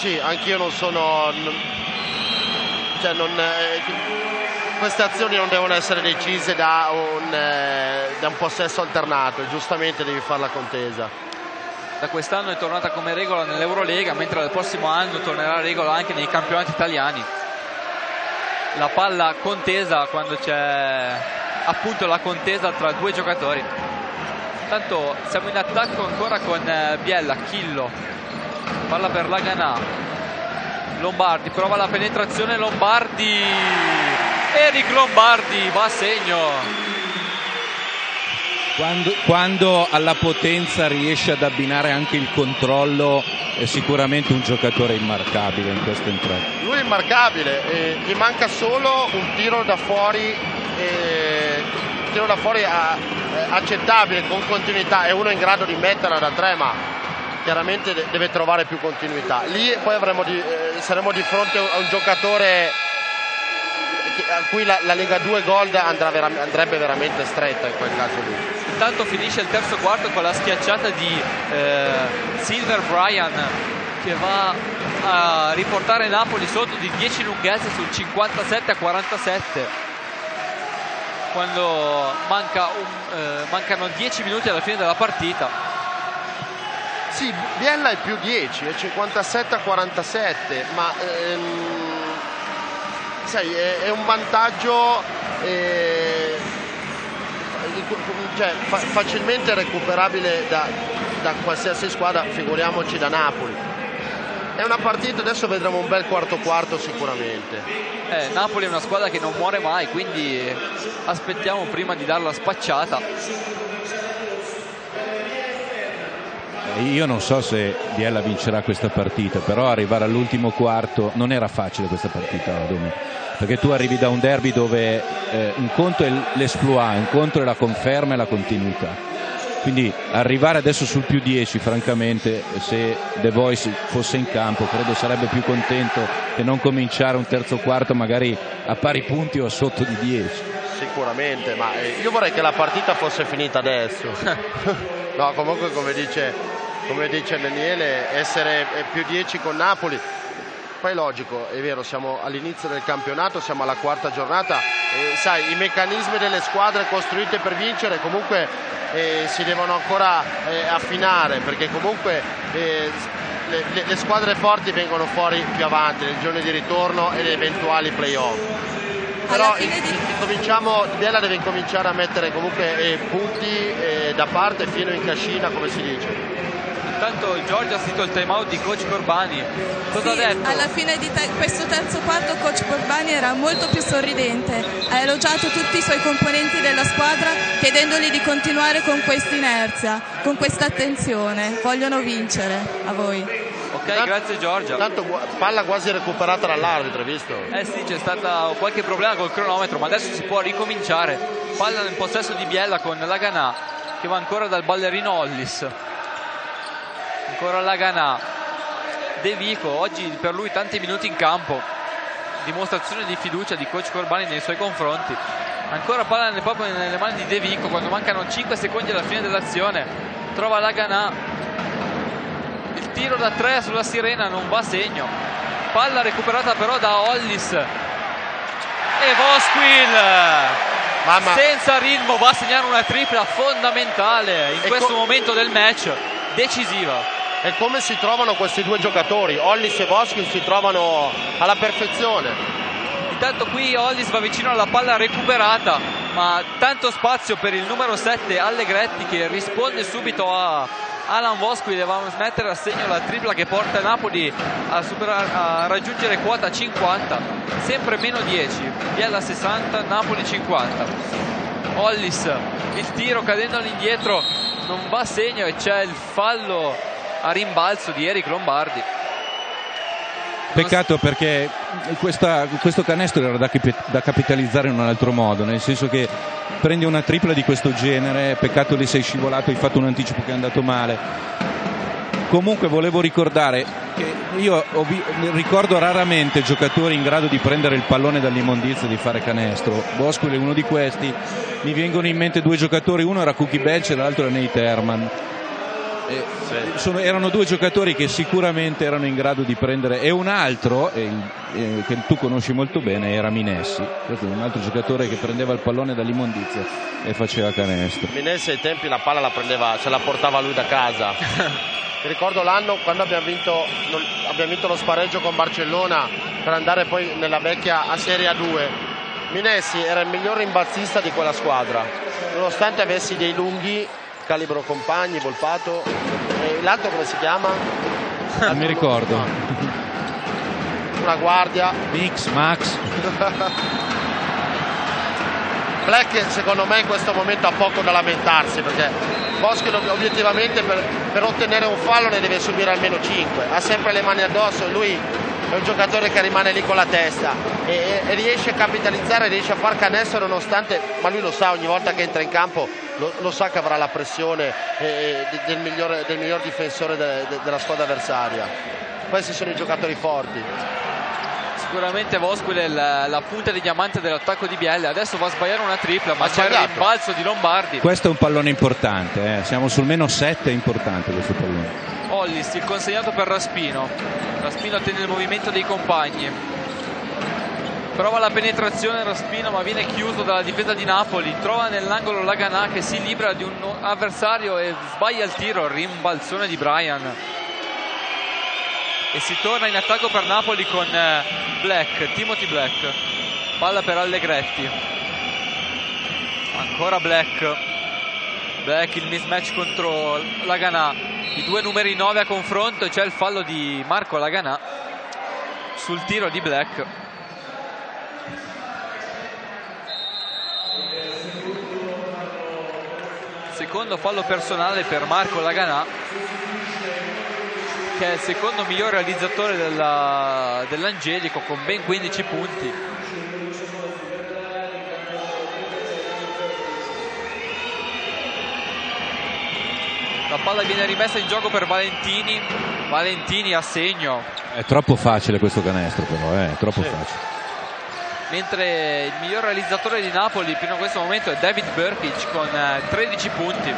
Sì, anch'io non sono... Cioè non... Eh, queste azioni non devono essere decise da un, eh, da un possesso alternato, giustamente devi fare la contesa. Da quest'anno è tornata come regola nell'Eurolega, mentre dal prossimo anno tornerà regola anche nei campionati italiani. La palla contesa quando c'è appunto la contesa tra due giocatori. Intanto siamo in attacco ancora con eh, Biella, Chillo, palla per Laganà, Lombardi, prova la penetrazione Lombardi, Eric Lombardi va a segno. Quando, quando, alla potenza riesce ad abbinare anche il controllo è sicuramente un giocatore immarcabile in questo entrato. Lui è immarcabile, eh, gli manca solo un tiro da fuori, eh, un tiro da fuori a, eh, accettabile, con continuità, è uno in grado di metterla da tre ma chiaramente deve trovare più continuità. Lì poi di, eh, saremo di fronte a un giocatore a cui la, la Lega 2 Gold vera, andrebbe veramente stretta in quel caso lì. Intanto finisce il terzo quarto con la schiacciata di eh, Silver Bryan che va a riportare Napoli sotto di 10 lunghezze sul 57 a 47 quando manca un, eh, mancano 10 minuti alla fine della partita sì, Biella è più 10, è 57 a 47 ma ehm sai, è, è un vantaggio eh, cioè, fa, facilmente recuperabile da, da qualsiasi squadra, figuriamoci da Napoli. È una partita, adesso vedremo un bel quarto quarto sicuramente. Eh, Napoli è una squadra che non muore mai, quindi aspettiamo prima di darla spacciata. Io non so se Biella vincerà questa partita, però arrivare all'ultimo quarto non era facile questa partita domenica perché tu arrivi da un derby dove eh, un conto è l'esploit, un conto è la conferma e la continuità. Quindi arrivare adesso sul più 10, francamente, se The Voice fosse in campo, credo sarebbe più contento che non cominciare un terzo quarto magari a pari punti o sotto di 10. Sicuramente, ma eh, io vorrei che la partita fosse finita adesso. no, comunque come dice, come dice Daniele, essere più 10 con Napoli poi è logico, è vero, siamo all'inizio del campionato, siamo alla quarta giornata, eh, sai, i meccanismi delle squadre costruite per vincere comunque eh, si devono ancora eh, affinare perché comunque eh, le, le, le, squadre forti vengono fuori più avanti nei giorni di ritorno e nei eventuali playoff. Però di... cominciamo, Biella deve incominciare a mettere comunque eh, punti eh, da parte fino in cascina come si dice. Intanto Giorgio ha sentito il time out di coach Corbani. Cosa sì, ha detto? Alla fine di questo terzo quarto coach Corbani era molto più sorridente. Ha elogiato tutti i suoi componenti della squadra chiedendogli di continuare con questa inerzia, con questa attenzione. Vogliono vincere a voi. Ok, tanto, grazie Giorgio. Tanto palla quasi recuperata dall'arbitro, visto? Eh sì, c'è stato qualche problema col cronometro, ma adesso si può ricominciare. Palla nel possesso di Biella con la Ganà che va ancora dal ballerino Hollis ancora la Ganà De Vico oggi per lui tanti minuti in campo. Dimostrazione di fiducia di coach Corbani nei suoi confronti. Ancora palla nelle, proprio nelle mani di De Vico quando mancano 5 secondi alla fine dell'azione trova la Ganà il tiro da 3 sulla sirena non va a segno. Palla recuperata però da Hollis e Vosquil. Mamma. senza ritmo va a segnare una tripla fondamentale in e questo momento del match decisiva è come si trovano questi due giocatori. Hollis e Boschi si trovano alla perfezione. Intanto qui Hollis va vicino alla palla recuperata, ma tanto spazio per il numero 7 Allegretti che risponde subito a Alan Vosqui deve smettere a segno la tripla che porta Napoli a, superare, a raggiungere quota 50 sempre meno 10 Biella 60 Napoli 50 Hollis il tiro cadendo all'indietro non va a segno e c'è il fallo a rimbalzo di Eric Lombardi Peccato perché questa, questo canestro era da, da, capitalizzare in un altro modo, nel senso che prendi una tripla di questo genere, peccato lì sei scivolato, hai fatto un anticipo che è andato male. Comunque volevo ricordare che io vi, ricordo raramente giocatori in grado di prendere il pallone dall'immondizia e di fare canestro. Bosco è uno di questi. Mi vengono in mente due giocatori, uno era Cookie Belch e l'altro era Nate Herman eh, sono, erano due giocatori che sicuramente erano in grado di prendere e un altro eh, eh, che tu conosci molto bene era Minessi. Un altro giocatore che prendeva il pallone dall'immondizia e faceva canestro. Minessi ai tempi la palla la prendeva se la portava lui da casa. Mi ricordo l'anno quando abbiamo vinto, abbiamo vinto lo spareggio con Barcellona per andare poi nella vecchia a Serie A2 Minessi era il miglior rimbalzista di quella squadra. Nonostante avessi dei lunghi calibro compagni, Volpato. E l'altro come si chiama? Non mi ricordo. Una guardia. Mix, Max. Black secondo me in questo momento ha poco da lamentarsi perché Boschi obiettivamente per, per ottenere un fallo ne deve subire almeno 5. Ha sempre le mani addosso e lui è un giocatore che rimane lì con la testa e, e, riesce a capitalizzare, riesce a far canestro nonostante, ma lui lo sa ogni volta che entra in campo, lo, lo sa che avrà la pressione eh, del, miglior, del, miglior, difensore de, de, della squadra avversaria. Questi sono i giocatori forti. Sicuramente Vosquil è la, la, punta di diamante dell'attacco di Bielle, adesso va a sbagliare una tripla, ma c'è il rimbalzo di Lombardi. Questo è un pallone importante, eh. siamo sul meno 7, è importante questo pallone. Hollis, il consegnato per Raspino. Raspino attende il movimento dei compagni. Prova la penetrazione Raspino ma viene chiuso dalla difesa di Napoli. Trova nell'angolo Laganà che si libera di un avversario e sbaglia il tiro. Rimbalzone di Brian. E si torna in attacco per Napoli con eh, Black, Timothy Black. Palla per Allegretti. Ancora Black. Black il mismatch contro Laganà i due numeri 9 a confronto c'è il fallo di Marco Laganà sul tiro di Black. Secondo fallo personale per Marco Laganà che è il secondo miglior realizzatore dell'Angelico con ben 15 punti la palla viene rimessa in gioco per Valentini. Valentini a segno. È troppo facile questo canestro però eh, è troppo sì. facile. Mentre il miglior realizzatore di Napoli fino a questo momento è David Burkic con 13 eh, punti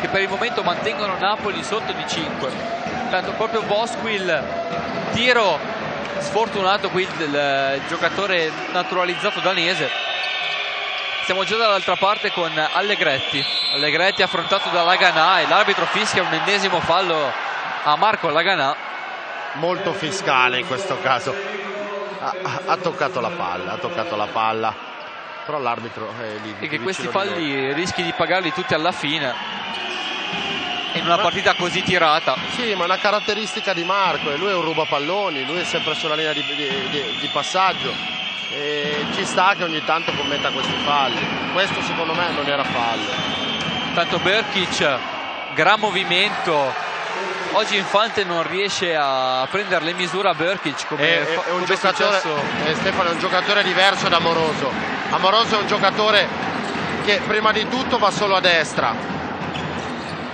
che per il momento mantengono Napoli sotto di 5 tanto proprio Bosquill tiro sfortunato qui del giocatore naturalizzato danese siamo già dall'altra parte con Allegretti. Allegretti affrontato da Laganà e l'arbitro fischia un ennesimo fallo a Marco Laganà molto fiscale in questo caso. Ha, ha toccato la palla ha toccato la palla. Però l'arbitro è lì e che questi falli rischi di pagarli tutti alla fine. In una partita così tirata. Sì ma è una caratteristica di Marco lui è un rubapalloni lui è sempre sulla linea di, di, di, di passaggio e ci sta che ogni tanto commetta questi falli. Questo secondo me non era fallo. Tanto Berkic gran movimento. Oggi Infante non riesce a prendere le misure a Berkic come, è, è, un giocatore, è, Stefano è un giocatore diverso da Amoroso. Amoroso è un giocatore che prima di tutto va solo a destra.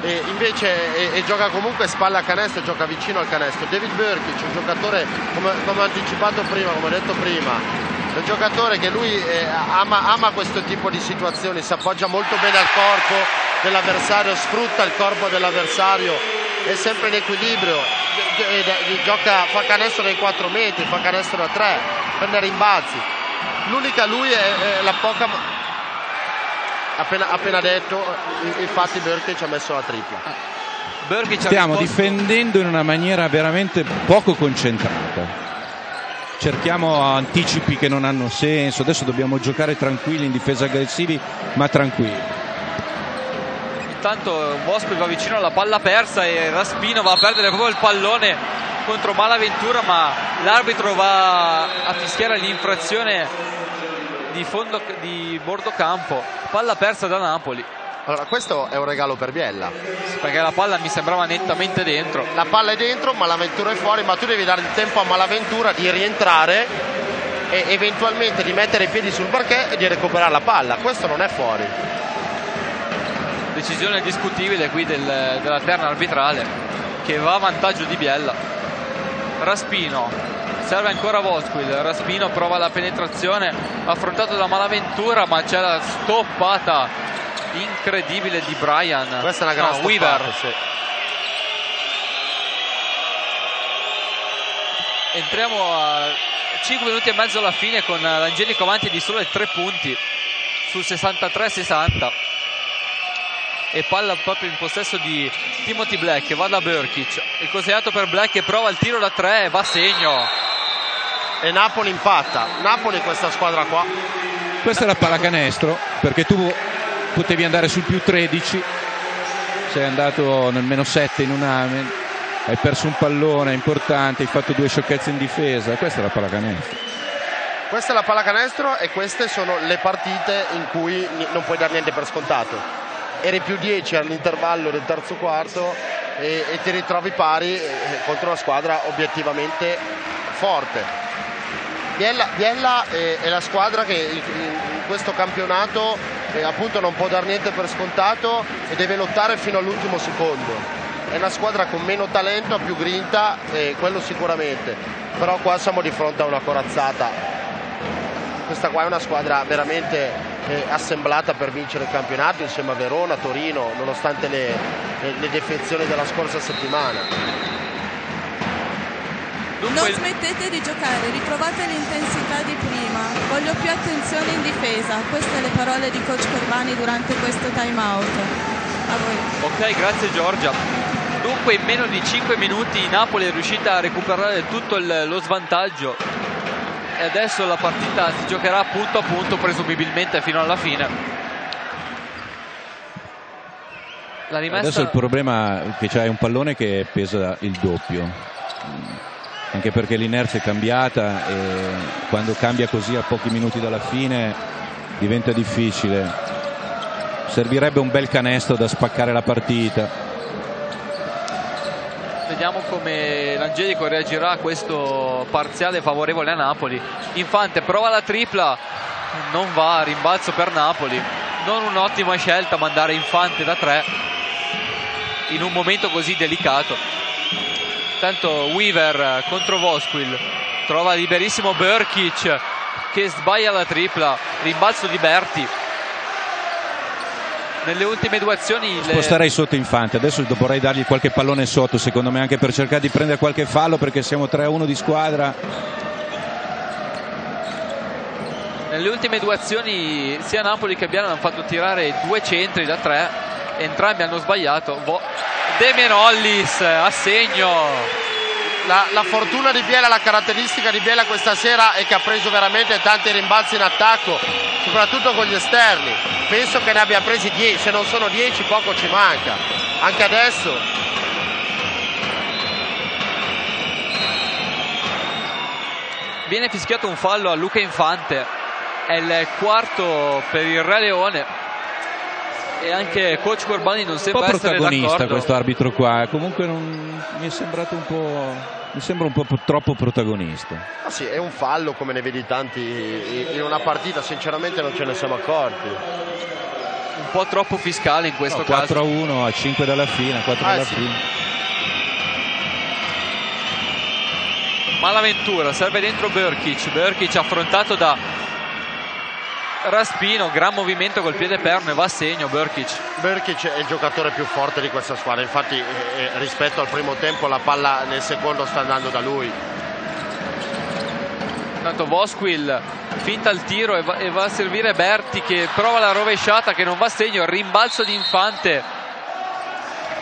E invece e, e gioca comunque spalla a canestro e gioca vicino al canestro. David Berkic un giocatore come, come anticipato prima come detto prima è un giocatore che lui eh, ama, ama, questo tipo di situazioni, si appoggia molto bene al corpo dell'avversario, sfrutta il corpo dell'avversario, è sempre in equilibrio, gioca, fa canestro dai 4 metri, fa canestro da 3, prende rimbalzi. L'unica lui è, è la poca appena, appena detto infatti Burke ci ha messo la tripla Burkic Stiamo risposto... difendendo in una maniera veramente poco concentrata. Cerchiamo anticipi che non hanno senso. Adesso dobbiamo giocare tranquilli in difesa aggressivi, ma tranquilli. Intanto Bosco va vicino alla palla persa e Raspino va a perdere proprio il pallone contro Malaventura, ma l'arbitro va a fischiare l'infrazione di, fondo, di bordo campo. Palla persa da Napoli. Allora, questo è un regalo per Biella. Perché la palla mi sembrava nettamente dentro. La palla è dentro, Malaventura è fuori, ma tu devi dare il tempo a Malaventura di rientrare e eventualmente di mettere i piedi sul parquet e di recuperare la palla. Questo non è fuori. Decisione discutibile qui del, della terna arbitrale che va a vantaggio di Biella. Raspino serve ancora Vosquil. Raspino prova la penetrazione affrontato da Malaventura, ma c'è la stoppata incredibile di Brian. Questa è una gran no, Weaver. Sì. Entriamo a 5 minuti e mezzo alla fine con l'Angelico avanti di solo 3 punti sul 63-60 e palla proprio in possesso di Timothy Black che va da Burkic il consigliato per Black che prova il tiro da 3 e va a segno e Napoli impatta Napoli questa squadra qua questa è la pallacanestro perché tu potevi andare sul più 13 sei andato nel meno 7 in un amen hai perso un pallone importante hai fatto due sciocchezze in difesa. Questa è la pallacanestro. Questa è la pallacanestro e queste sono le partite in cui non puoi dare niente per scontato. Eri più 10 all'intervallo del terzo quarto e, e ti ritrovi pari eh, contro una squadra obiettivamente forte Biella, Biella è, è, la squadra che in, in questo campionato eh, appunto non può dar niente per scontato e deve lottare fino all'ultimo secondo. È una squadra con meno talento, più grinta, eh, quello sicuramente, però qua siamo di fronte a una corazzata. Questa qua è una squadra veramente eh, assemblata per vincere il campionato insieme a Verona, Torino, nonostante le, le, le defezioni della scorsa settimana. Dunque... Non smettete di giocare, ritrovate l'intensità di prima, voglio più attenzione in difesa. Queste le parole di coach Corbani durante questo time out. A voi. Ok, grazie Giorgia. Dunque in meno di 5 minuti Napoli è riuscita a recuperare tutto il, lo svantaggio e adesso la partita si giocherà punto a punto presumibilmente fino alla fine. Rimessa... Adesso il problema è che c'è un pallone che pesa il doppio anche perché l'inerzia è cambiata e quando cambia così a pochi minuti dalla fine diventa difficile. Servirebbe un bel canestro da spaccare la partita. Vediamo come l'Angelico reagirà a questo parziale favorevole a Napoli. Infante prova la tripla, non va, rimbalzo per Napoli. Non un'ottima scelta mandare Infante da tre in un momento così delicato Intanto Weaver contro Vosquil trova liberissimo Burkic che sbaglia la tripla, rimbalzo di Berti. Nelle ultime due azioni le... sposterei sotto Infante adesso vorrei dargli qualche pallone sotto secondo me anche per cercare di prendere qualche fallo perché siamo 3-1 di squadra nelle ultime due azioni sia Napoli che Biano hanno fatto tirare due centri da tre entrambi hanno sbagliato Demian Hollis a segno la, la, fortuna di Biela, la caratteristica di Biela questa sera è che ha preso veramente tanti rimbalzi in attacco, soprattutto con gli esterni. Penso che ne abbia presi 10, se non sono 10 poco ci manca. Anche adesso. Viene fischiato un fallo a Luca Infante, è il quarto per il Re Leone e anche coach Corbani non sembra un po' protagonista questo arbitro qua. Comunque non, mi è sembrato un po' mi sembra un po' troppo protagonista. Ah sì è un fallo come ne vedi tanti in una partita sinceramente non ce ne siamo accorti. Un po' troppo fiscale in questo no, caso. 4 a 1 a 5 dalla fine 4 ah, dalla sì. fine. Malaventura serve dentro Burkic Burkic affrontato da Raspino, gran movimento col piede perno e va a segno Burkic. Burkic è il giocatore più forte di questa squadra, infatti eh, eh, rispetto al primo tempo la palla nel secondo sta andando da lui. Intanto Vosquil finta il tiro e va, e va, a servire Berti che prova la rovesciata che non va a segno, rimbalzo di Infante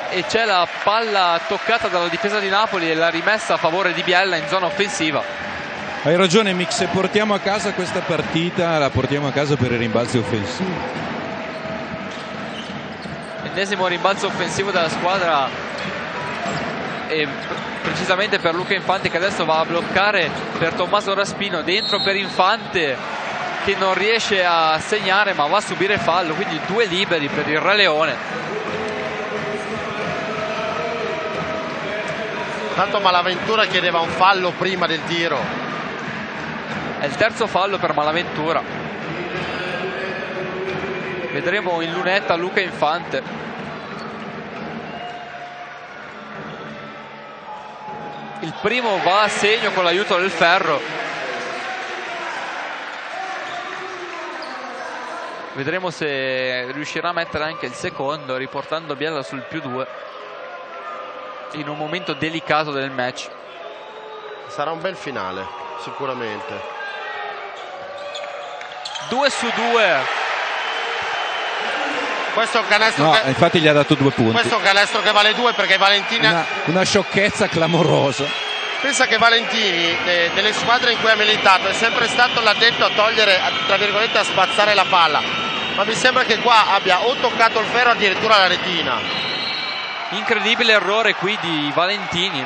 e c'è la palla toccata dalla difesa di Napoli e la rimessa a favore di Biella in zona offensiva. Hai ragione Mick, se portiamo a casa questa partita la portiamo a casa per i rimbalzi offensivi. Ennesimo rimbalzo offensivo della squadra e precisamente per Luca Infante che adesso va a bloccare per Tommaso Raspino dentro per Infante che non riesce a segnare ma va a subire fallo quindi due liberi per il Re Leone Tanto Malaventura chiedeva un fallo prima del tiro. È il terzo fallo per Malaventura. Vedremo in lunetta Luca Infante. Il primo va a segno con l'aiuto del ferro. Vedremo se riuscirà a mettere anche il secondo riportando Biella sul più due in un momento delicato del match. Sarà un bel finale, sicuramente. 2 su 2 Questo è un canestro, No, che, infatti gli ha dato due punti. questo è un canestro che vale due perché Valentini Una, una sciocchezza clamorosa. pensa che Valentini delle squadre in cui ha militato è sempre stato l'addetto a togliere, a- tra virgolette, a spazzare la palla. Ma mi sembra che qua abbia o toccato il ferro addirittura la retina. incredibile errore qui di Valentini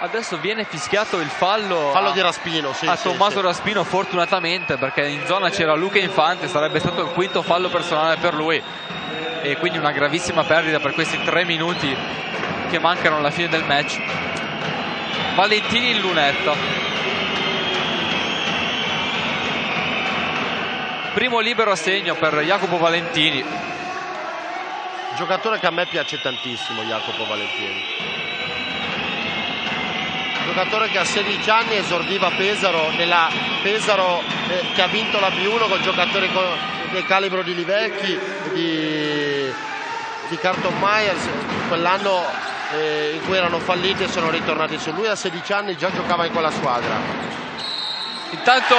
adesso viene fischiato il fallo, Fallo a, di Raspino, sì. a sì, Tommaso sì. Raspino fortunatamente perché in zona c'era Luca Infante sarebbe stato il quinto fallo personale per lui e quindi una gravissima perdita per questi tre minuti che mancano alla fine del match Valentini in lunetta primo libero a segno per Jacopo Valentini Giocatore che a me piace tantissimo, Jacopo Valentini. Giocatore che a 16 anni esordiva Pesaro, nella Pesaro eh, che ha vinto la B1 con giocatori co- del calibro di Livecchi, di, di Carton Myers, quell'anno eh, in cui erano falliti e sono ritornati su. Lui a 16 anni già giocava in quella squadra. Intanto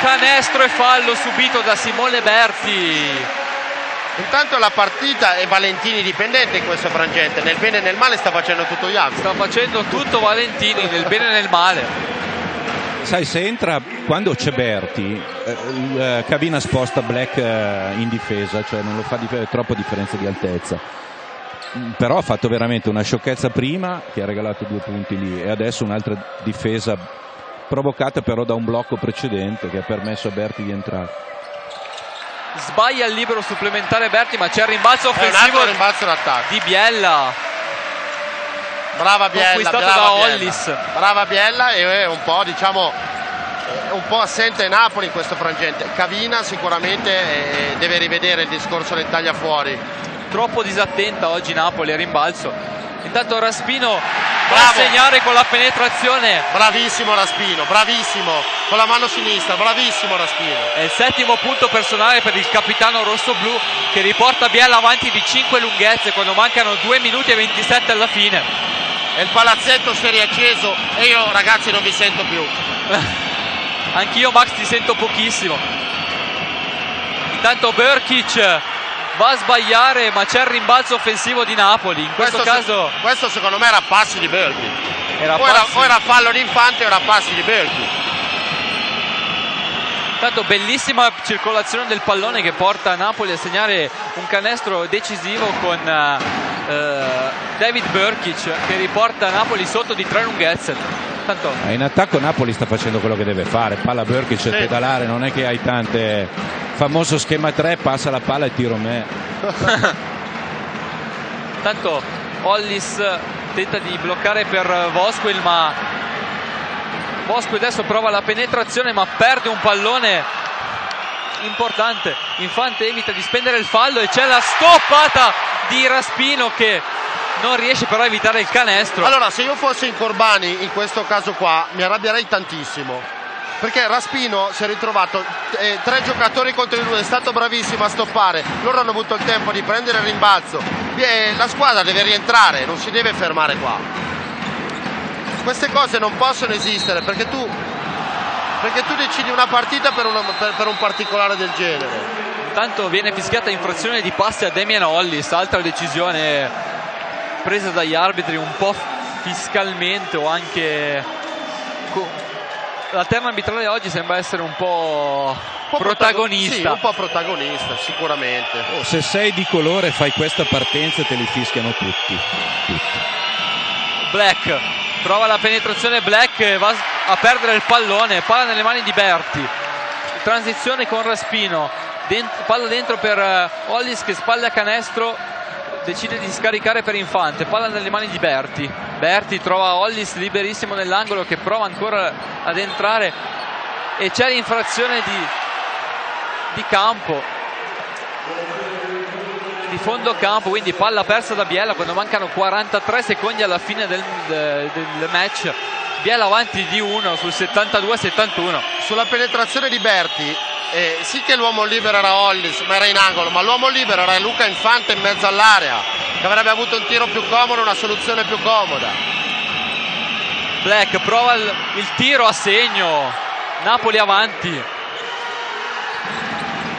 canestro e fallo subito da Simone Berti. Intanto la partita è Valentini dipendente in questo frangente, nel bene e nel male sta facendo tutto Jacopo. Sta facendo tutto Valentini nel bene e nel male. Sai, se entra quando c'è Berti, eh, eh, Cabina sposta Black eh, in difesa, cioè non lo fa dif- troppo differenza di altezza. Mm, Però ha fatto veramente una sciocchezza prima, che ha regalato due punti lì, e adesso un'altra difesa provocata però da un blocco precedente che ha permesso a Berti di entrare. Sbaglia il libero supplementare Berti, ma c'è il rimbalzo offensivo rimbalzo di Biella. Brava Biella, Conquistato brava da Biella. Hollis. Brava Biella e un po' diciamo eh, un po' assente Napoli in questo frangente. Cavina sicuramente eh, deve rivedere il discorso del taglia fuori. Troppo disattenta oggi Napoli a rimbalzo. Intanto Raspino va a segnare con la penetrazione. Bravissimo Raspino, bravissimo. Con la mano sinistra, bravissimo Raspino. È il settimo punto personale per il capitano rosso-blu che riporta Biella avanti di 5 lunghezze quando mancano 2 minuti e 27 alla fine. E il palazzetto si è riacceso e io ragazzi non vi sento più. Anch'io Max ti sento pochissimo. Intanto Berkic va a sbagliare ma c'è il rimbalzo offensivo di Napoli. In questo, se- caso questo secondo me era passi di Berti. era O era, o era fallo di Infante o era passi di Berti. Intanto bellissima circolazione del pallone che porta Napoli a segnare un canestro decisivo con eh, David Berkic che riporta Napoli sotto di tre lunghezze. Tanto Eh, In attacco Napoli sta facendo quello che deve fare, palla Burkic e pedalare, non è che hai tante... Famoso schema 3, passa la palla e tiro me. Tanto Hollis tenta di bloccare per Vosquil ma Vosquil adesso prova la penetrazione ma perde un pallone importante Infante evita di spendere il fallo e c'è la stoppata di Raspino che non riesce però a evitare il canestro Allora, se io fossi in Corbani in questo caso qua, mi arrabbierei tantissimo. Perché Raspino si è ritrovato eh, tre giocatori contro di lui, è stato bravissimo a stoppare. Loro hanno avuto il tempo di prendere il rimbalzo. Eh, la squadra deve rientrare, non si deve fermare qua. Queste cose non possono esistere perché tu, perché tu decidi una partita per, una- per- per un particolare del genere. Tanto viene fischiata infrazione di passi a Damian Hollis, altra decisione presa dagli arbitri un po' fiscalmente o anche la terna arbitrale oggi sembra essere un po', un po protagonista. Sì, un po' protagonista, sicuramente. Oh, se sei di colore fai questa partenza e te li fischiano tutti. tutti. Black prova la penetrazione Black, va a perdere il pallone, palla nelle mani di Berti. Transizione con Raspino, dentro, palla dentro per eh, Hollis che spalla canestro, decide di scaricare per Infante, palla nelle mani di Berti. Berti trova Hollis liberissimo nell'angolo che prova ancora ad entrare e c'è l'infrazione di, di campo di fondo campo quindi palla persa da Biella quando mancano 43 secondi alla fine del, del, del match. Biella avanti di 1 sul 72-71 sulla penetrazione di Berti eh, sì che l'uomo libero era Hollis ma era in angolo ma l'uomo libero era Luca Infante in mezzo all'area che avrebbe avuto un tiro più comodo una soluzione più comoda. Black prova il, il tiro a segno. Napoli avanti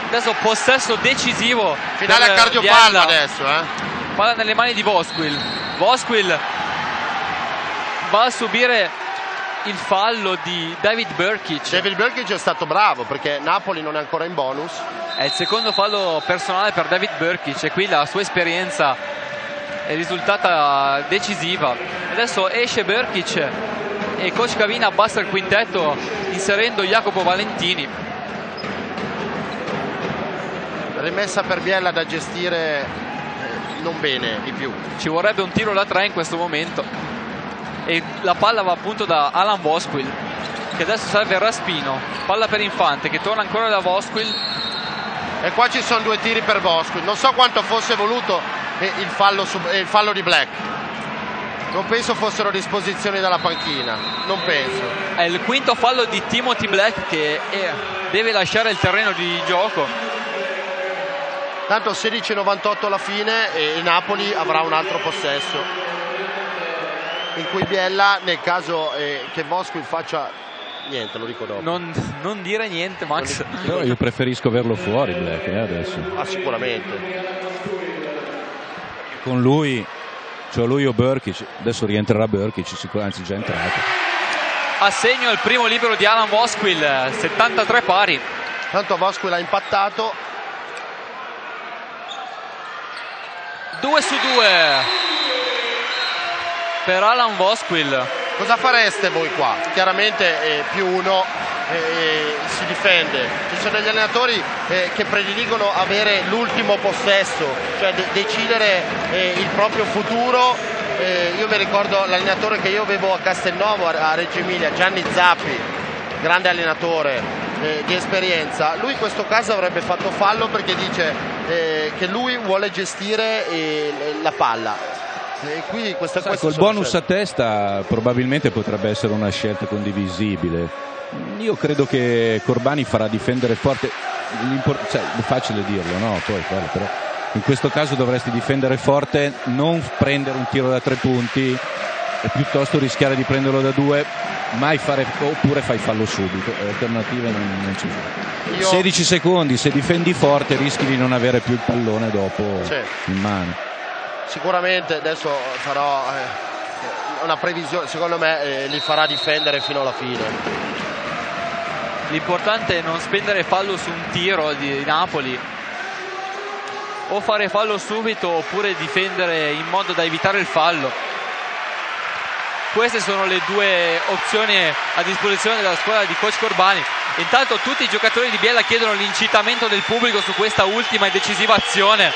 adesso possesso decisivo finale a cardiopalma adesso eh? palla nelle mani di Vosquil Vosquil va a subire il fallo di David Burkic. David Burkic è stato bravo perché Napoli non è ancora in bonus. È il secondo fallo personale per David Burkic e qui la sua esperienza è risultata decisiva. Adesso esce Burkic e coach Cavina abbassa il quintetto inserendo Jacopo Valentini. Rimessa per Biella da gestire eh, non bene di più. Ci vorrebbe un tiro da tre in questo momento. E la palla va appunto da Alan Vosquil che adesso serve a Raspino palla per Infante che torna ancora da Vosquil. E qua ci sono due tiri per Vosquil. Non so quanto fosse voluto il fallo, il fallo di Black. Non penso fossero disposizioni dalla panchina. Non penso. È il quinto fallo di Timothy Black che deve lasciare il terreno di gioco tanto 16-98 alla fine e Napoli avrà un altro possesso. In cui Biella nel caso eh, che Moscou faccia niente lo dico dopo. Non, non dire niente Max. Però io preferisco averlo fuori Black eh, adesso. Ah sicuramente. Con lui cioè lui o Burkic adesso rientrerà Burkic anzi già entrato. Assegno il primo libero di Alan Vosquil 73 pari. Tanto Vosquil ha impattato 2 su 2 per Alan Vosquil. Cosa fareste voi qua? Chiaramente eh, più uno eh, si difende. Ci sono degli allenatori eh, che prediligono avere l'ultimo possesso, cioè de- decidere eh, il proprio futuro. Eh, io mi ricordo l'allenatore che io avevo a Castelnuovo, a Reggio Emilia, Gianni Zappi, grande allenatore eh, di esperienza. Lui in questo caso avrebbe fatto fallo perché dice che lui vuole gestire la palla e qui questa, Sai, col bonus scelte. a testa probabilmente potrebbe essere una scelta condivisibile. Io credo che Corbani farà difendere forte. Cioè, è facile dirlo, no? Poi, però in questo caso dovresti difendere forte, non prendere un tiro da tre punti e piuttosto rischiare di prenderlo da due, mai fare, oppure fai fallo subito. Alternative non, non ci sono. Io... 16 secondi, se difendi forte rischi di non avere più il pallone dopo sì. in mano sicuramente adesso farò eh, una previsione, secondo me eh, li farà difendere fino alla fine. L'importante è non spendere fallo su un tiro di Napoli o fare fallo subito oppure difendere in modo da evitare il fallo. Queste sono le due opzioni a disposizione della squadra di coach Corbani. Intanto tutti i giocatori di Biella chiedono l'incitamento del pubblico su questa ultima e decisiva azione.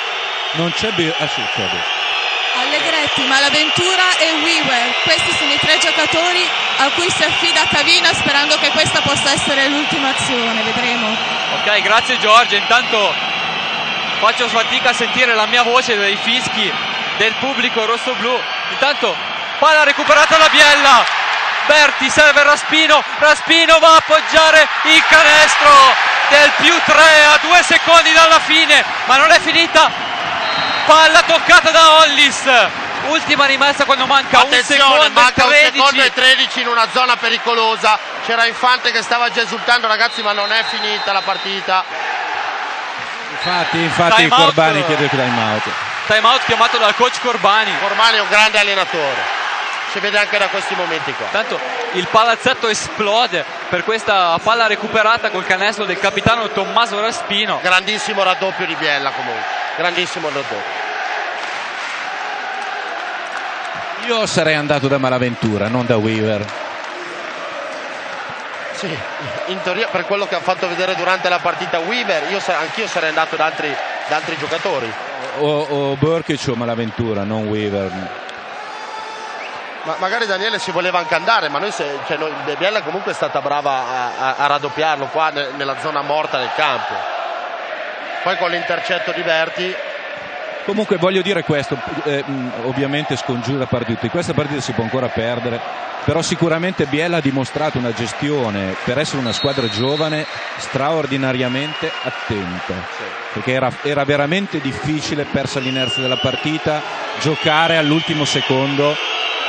Non c'è... Ah sì, c'è Allegretti, Malaventura e Weaver. Questi sono i tre giocatori a cui si affida Cavina sperando che questa possa essere l'ultima azione, vedremo. Ok, grazie Giorgio. Intanto faccio fatica a sentire la mia voce dai fischi del pubblico rosso-blu. Intanto palla recuperata da Biella. Berti serve Raspino, Raspino va a appoggiare il canestro del più 3 a due secondi dalla fine, ma non è finita palla toccata da Hollis ultima rimessa quando manca Attenzione, un secondo manca un secondo e 13 in una zona pericolosa c'era Infante che stava già esultando ragazzi ma non è finita la partita Infatti, infatti Time out. Corbani chiede il time out. Time out chiamato dal coach Corbani. Corbani è un grande allenatore. Si vede anche da questi momenti qua. Tanto il palazzetto esplode per questa palla recuperata col canestro del capitano Tommaso Raspino. Grandissimo raddoppio di Biella comunque. Grandissimo raddoppio. Io sarei andato da Malaventura, non da Weaver. Sì, in teoria per quello che ha fatto vedere durante la partita Weaver, io sa- anch'io sarei andato da altri, da altri giocatori. O, o Burkic o Malaventura, non Weaver. Ma magari Daniele si voleva anche andare, ma noi, se, cioè noi Biella comunque è stata brava a, a- a raddoppiarlo qua ne- nella zona morta del campo. Poi con l'intercetto di Berti, Comunque voglio dire questo, eh, ovviamente di tutti, questa partita si può ancora perdere, però sicuramente Biella ha dimostrato una gestione per essere una squadra giovane straordinariamente attenta, perché era, era veramente difficile, persa l'inerzia della partita, giocare all'ultimo secondo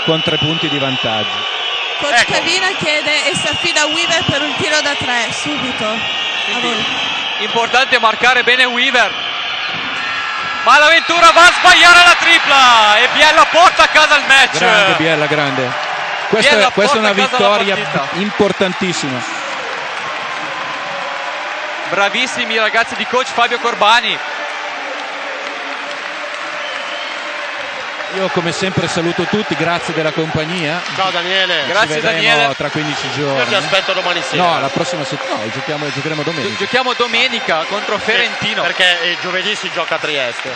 con tre punti di vantaggio. Coach Ecco. Cavina chiede e si affida a Weaver per un tiro da tre, subito. A voi. Importante marcare bene Weaver. Ma l'avventura va a sbagliare la tripla e Biella porta a casa il match. Grande Biella, grande. Questa, Biella questa è una porta a casa la vittoria importantissima. Bravissimi ragazzi di coach Fabio Corbani. Io come sempre saluto tutti, grazie della compagnia. ciao Daniele, Grazie, Ci vedremo Daniele. tra 15 io ti giorni. aspetto domani sera. No, la prossima settimana, no, giochiamo, giocheremo Gio- domenica. Giochiamo domenica contro Ferentino. Perché eh, giovedì si gioca a Trieste.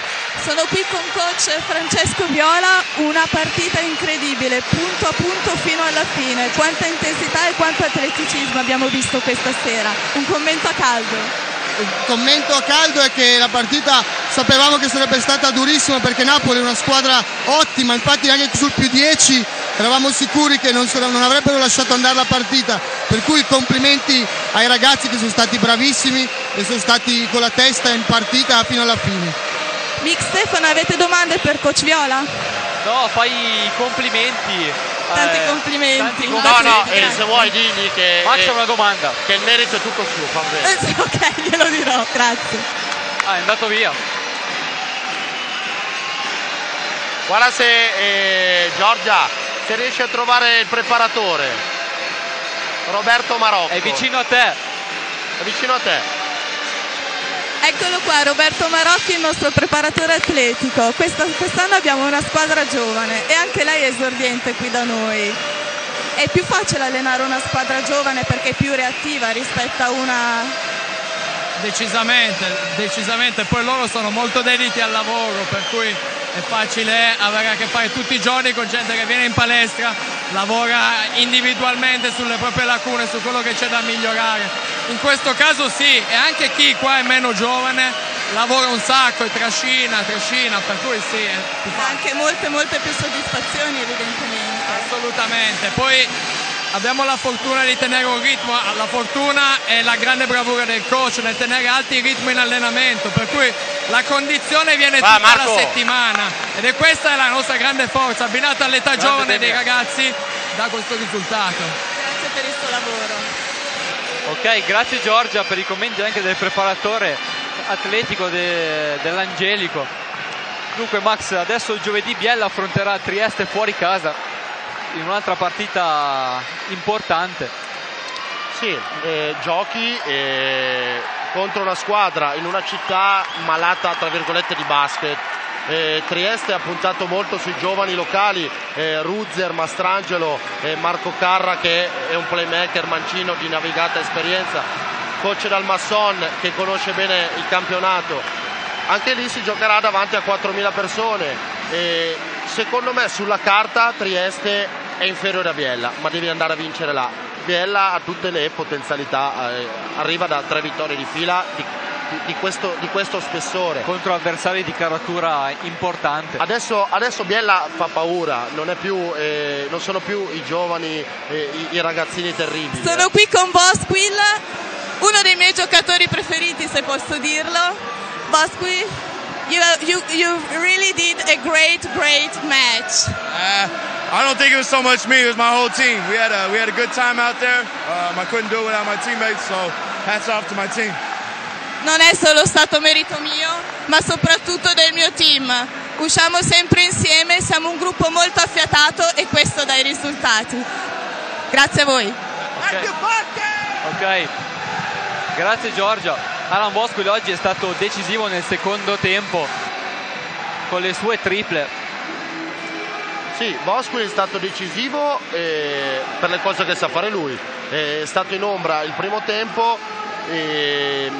Sono qui con coach Francesco Viola, una partita incredibile, punto a punto fino alla fine. Quanta intensità e quanto atleticismo abbiamo visto questa sera. Un commento a caldo. Il commento a caldo è che la partita sapevamo che sarebbe stata durissima perché Napoli è una squadra ottima, infatti anche sul più 10 eravamo sicuri che non, non avrebbero lasciato andare la partita, per cui complimenti ai ragazzi che sono stati bravissimi e sono stati con la testa in partita fino alla fine. Mick Stefano, avete domande per coach Viola? No, fai i complimenti. Tanti Eh, complimenti. tanti No, complimenti. no, eh, se vuoi digli che, Max eh, ha una domanda. che il merito è tutto suo, fa bene. Eh, sì, ok, glielo dirò, grazie. Ah, è andato via. Guarda se eh, Giorgia, se riesci a trovare il preparatore. Roberto Marocco. È vicino a te. È vicino a te. Eccolo qua, Roberto Marocchi, il nostro preparatore atletico. Questa- quest'anno abbiamo una squadra giovane e anche lei è esordiente qui da noi. È più facile allenare una squadra giovane perché è più reattiva rispetto a una... Decisamente, decisamente, poi loro sono molto dediti al lavoro, per cui è facile avere a che fare tutti i giorni con gente che viene in palestra, lavora individualmente sulle proprie lacune, su quello che c'è da migliorare. In questo caso sì, e anche chi qua è meno giovane lavora un sacco e trascina, trascina, per cui sì, ha anche molte, molte più soddisfazioni evidentemente. Assolutamente, poi abbiamo la fortuna di tenere un ritmo, la fortuna è la grande bravura del coach nel tenere alti il ritmo in allenamento, per cui la condizione viene Va, tutta Marco. la settimana ed è questa è la nostra grande forza, abbinata all'età Grande giovane dei ragazzi da questo risultato. Grazie per il suo lavoro. Ok, grazie Giorgia per i commenti anche del preparatore atletico de- dell'Angelico. Dunque Max, adesso giovedì Biella affronterà Trieste fuori casa in un'altra partita importante. Sì, eh, giochi eh, contro una squadra in una città malata tra virgolette di basket. Eh, Trieste ha puntato molto sui giovani locali, eh, Ruzzer, Mastrangelo, eh, Marco Carra che è un playmaker mancino di navigata esperienza, coach dal Masson che conosce bene il campionato. Anche lì si giocherà davanti a 4.000 persone. E secondo me sulla carta Trieste è inferiore a Biella, ma devi andare a vincere là. Biella ha tutte le potenzialità, eh, arriva da tre vittorie di fila di, di- di questo, di questo spessore. contro avversari di caratura importante. Adesso, adesso Biella fa paura, non, è più, eh, non sono più i giovani, eh, i, i ragazzini terribili. Sono eh. qui con Bosquill, uno dei miei giocatori preferiti se posso dirlo. Bosquill, you, you, you really did a great, great match. Uh, I don't think it was so much me; it was my whole team. We had a we had a good time out there. Um, I couldn't do it without my teammates, so hats off to my team. non è solo stato merito mio, ma soprattutto del mio team. Usciamo sempre insieme, siamo un gruppo molto affiatato e questo dà i risultati. Grazie a voi. Ok, Ok. grazie Giorgia. Alan Boscoli oggi è stato decisivo nel secondo tempo con le sue triple. Sì, Bosqui è stato decisivo eh, per le cose che sa fare lui. È stato in ombra il primo tempo, e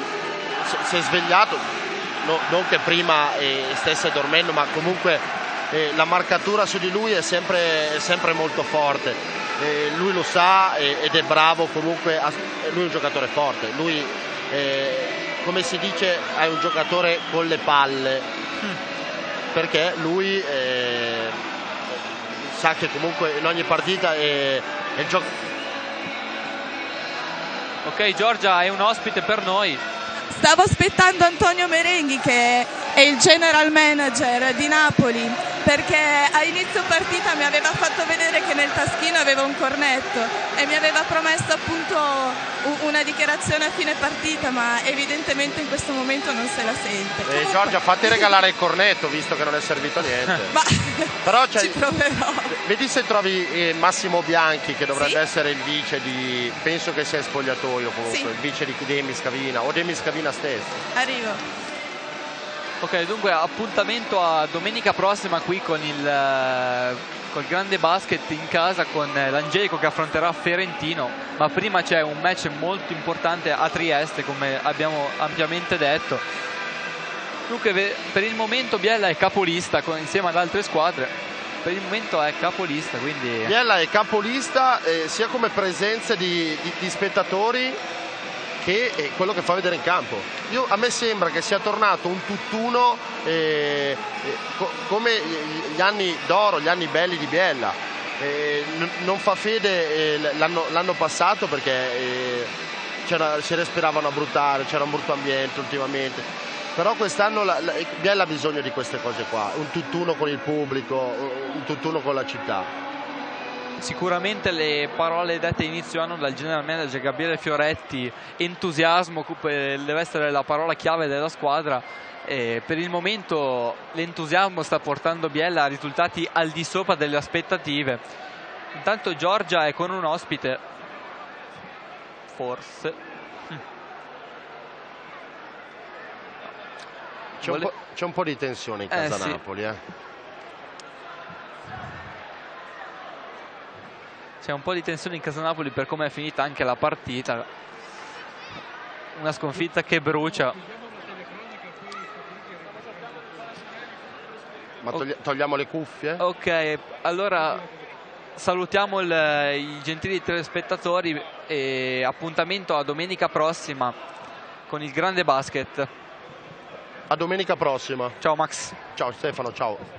si è svegliato, no, non che prima eh, stesse dormendo, ma comunque eh, la marcatura su di lui è sempre, è sempre molto forte. Eh, lui lo sa ed è bravo comunque, lui è un giocatore forte, lui eh, come si dice è un giocatore con le palle, perché lui eh, sa che comunque in ogni partita è, è gioco Ok Giorgia è un ospite per noi. Stavo aspettando Antonio Merenghi che è il general manager di Napoli perché a inizio partita mi aveva fatto vedere che nel taschino aveva un cornetto e mi aveva promesso appunto una dichiarazione a fine partita ma evidentemente in questo momento non se la sente. Eh, Comunque... Giorgia fatti regalare il cornetto visto che non è servito a niente. ma Però ci proverò. Vedi se trovi eh, Massimo Bianchi che dovrebbe sì? essere il vice di, penso che sia in spogliatoio comunque, sì. il vice di Demi Scavina o Demi Scavina stesso. Arrivo. Ok, dunque appuntamento a domenica prossima qui con il, uh, col grande basket in casa con l'Angelico che affronterà Ferentino, ma prima c'è un match molto importante a Trieste come abbiamo ampiamente detto. Dunque per il momento Biella è capolista con, insieme ad altre squadre, per il momento è capolista. Quindi... Biella è capolista eh, sia come presenza di, di, di spettatori che è quello che fa vedere in campo. Io, a me sembra che sia tornato un tutt'uno eh, eh, co come gli anni d'oro, gli anni belli di Biella. Eh, non fa fede eh, l'anno passato perché eh, si respiravano a bruttare, c'era un brutto ambiente ultimamente. Però quest'anno la, la, Biella ha bisogno di queste cose qua, un tutt'uno con il pubblico, un tutt'uno con la città. Sicuramente le parole dette inizio anno dal general manager Gabriele Fioretti, entusiasmo deve essere la parola chiave della squadra. E per il momento l'entusiasmo sta portando Biella a risultati al di sopra delle aspettative. Intanto Giorgia è con un ospite, forse. C'è, un, un po', di tensione in casa eh, Napoli. Eh. C'è un po' di tensione in casa Napoli per come è finita anche la partita. Una sconfitta che brucia. Ma togliamo le cuffie? ok allora salutiamo il, i gentili telespettatori e appuntamento a domenica prossima con il grande basket. A domenica prossima. Ciao Max. Ciao Stefano ciao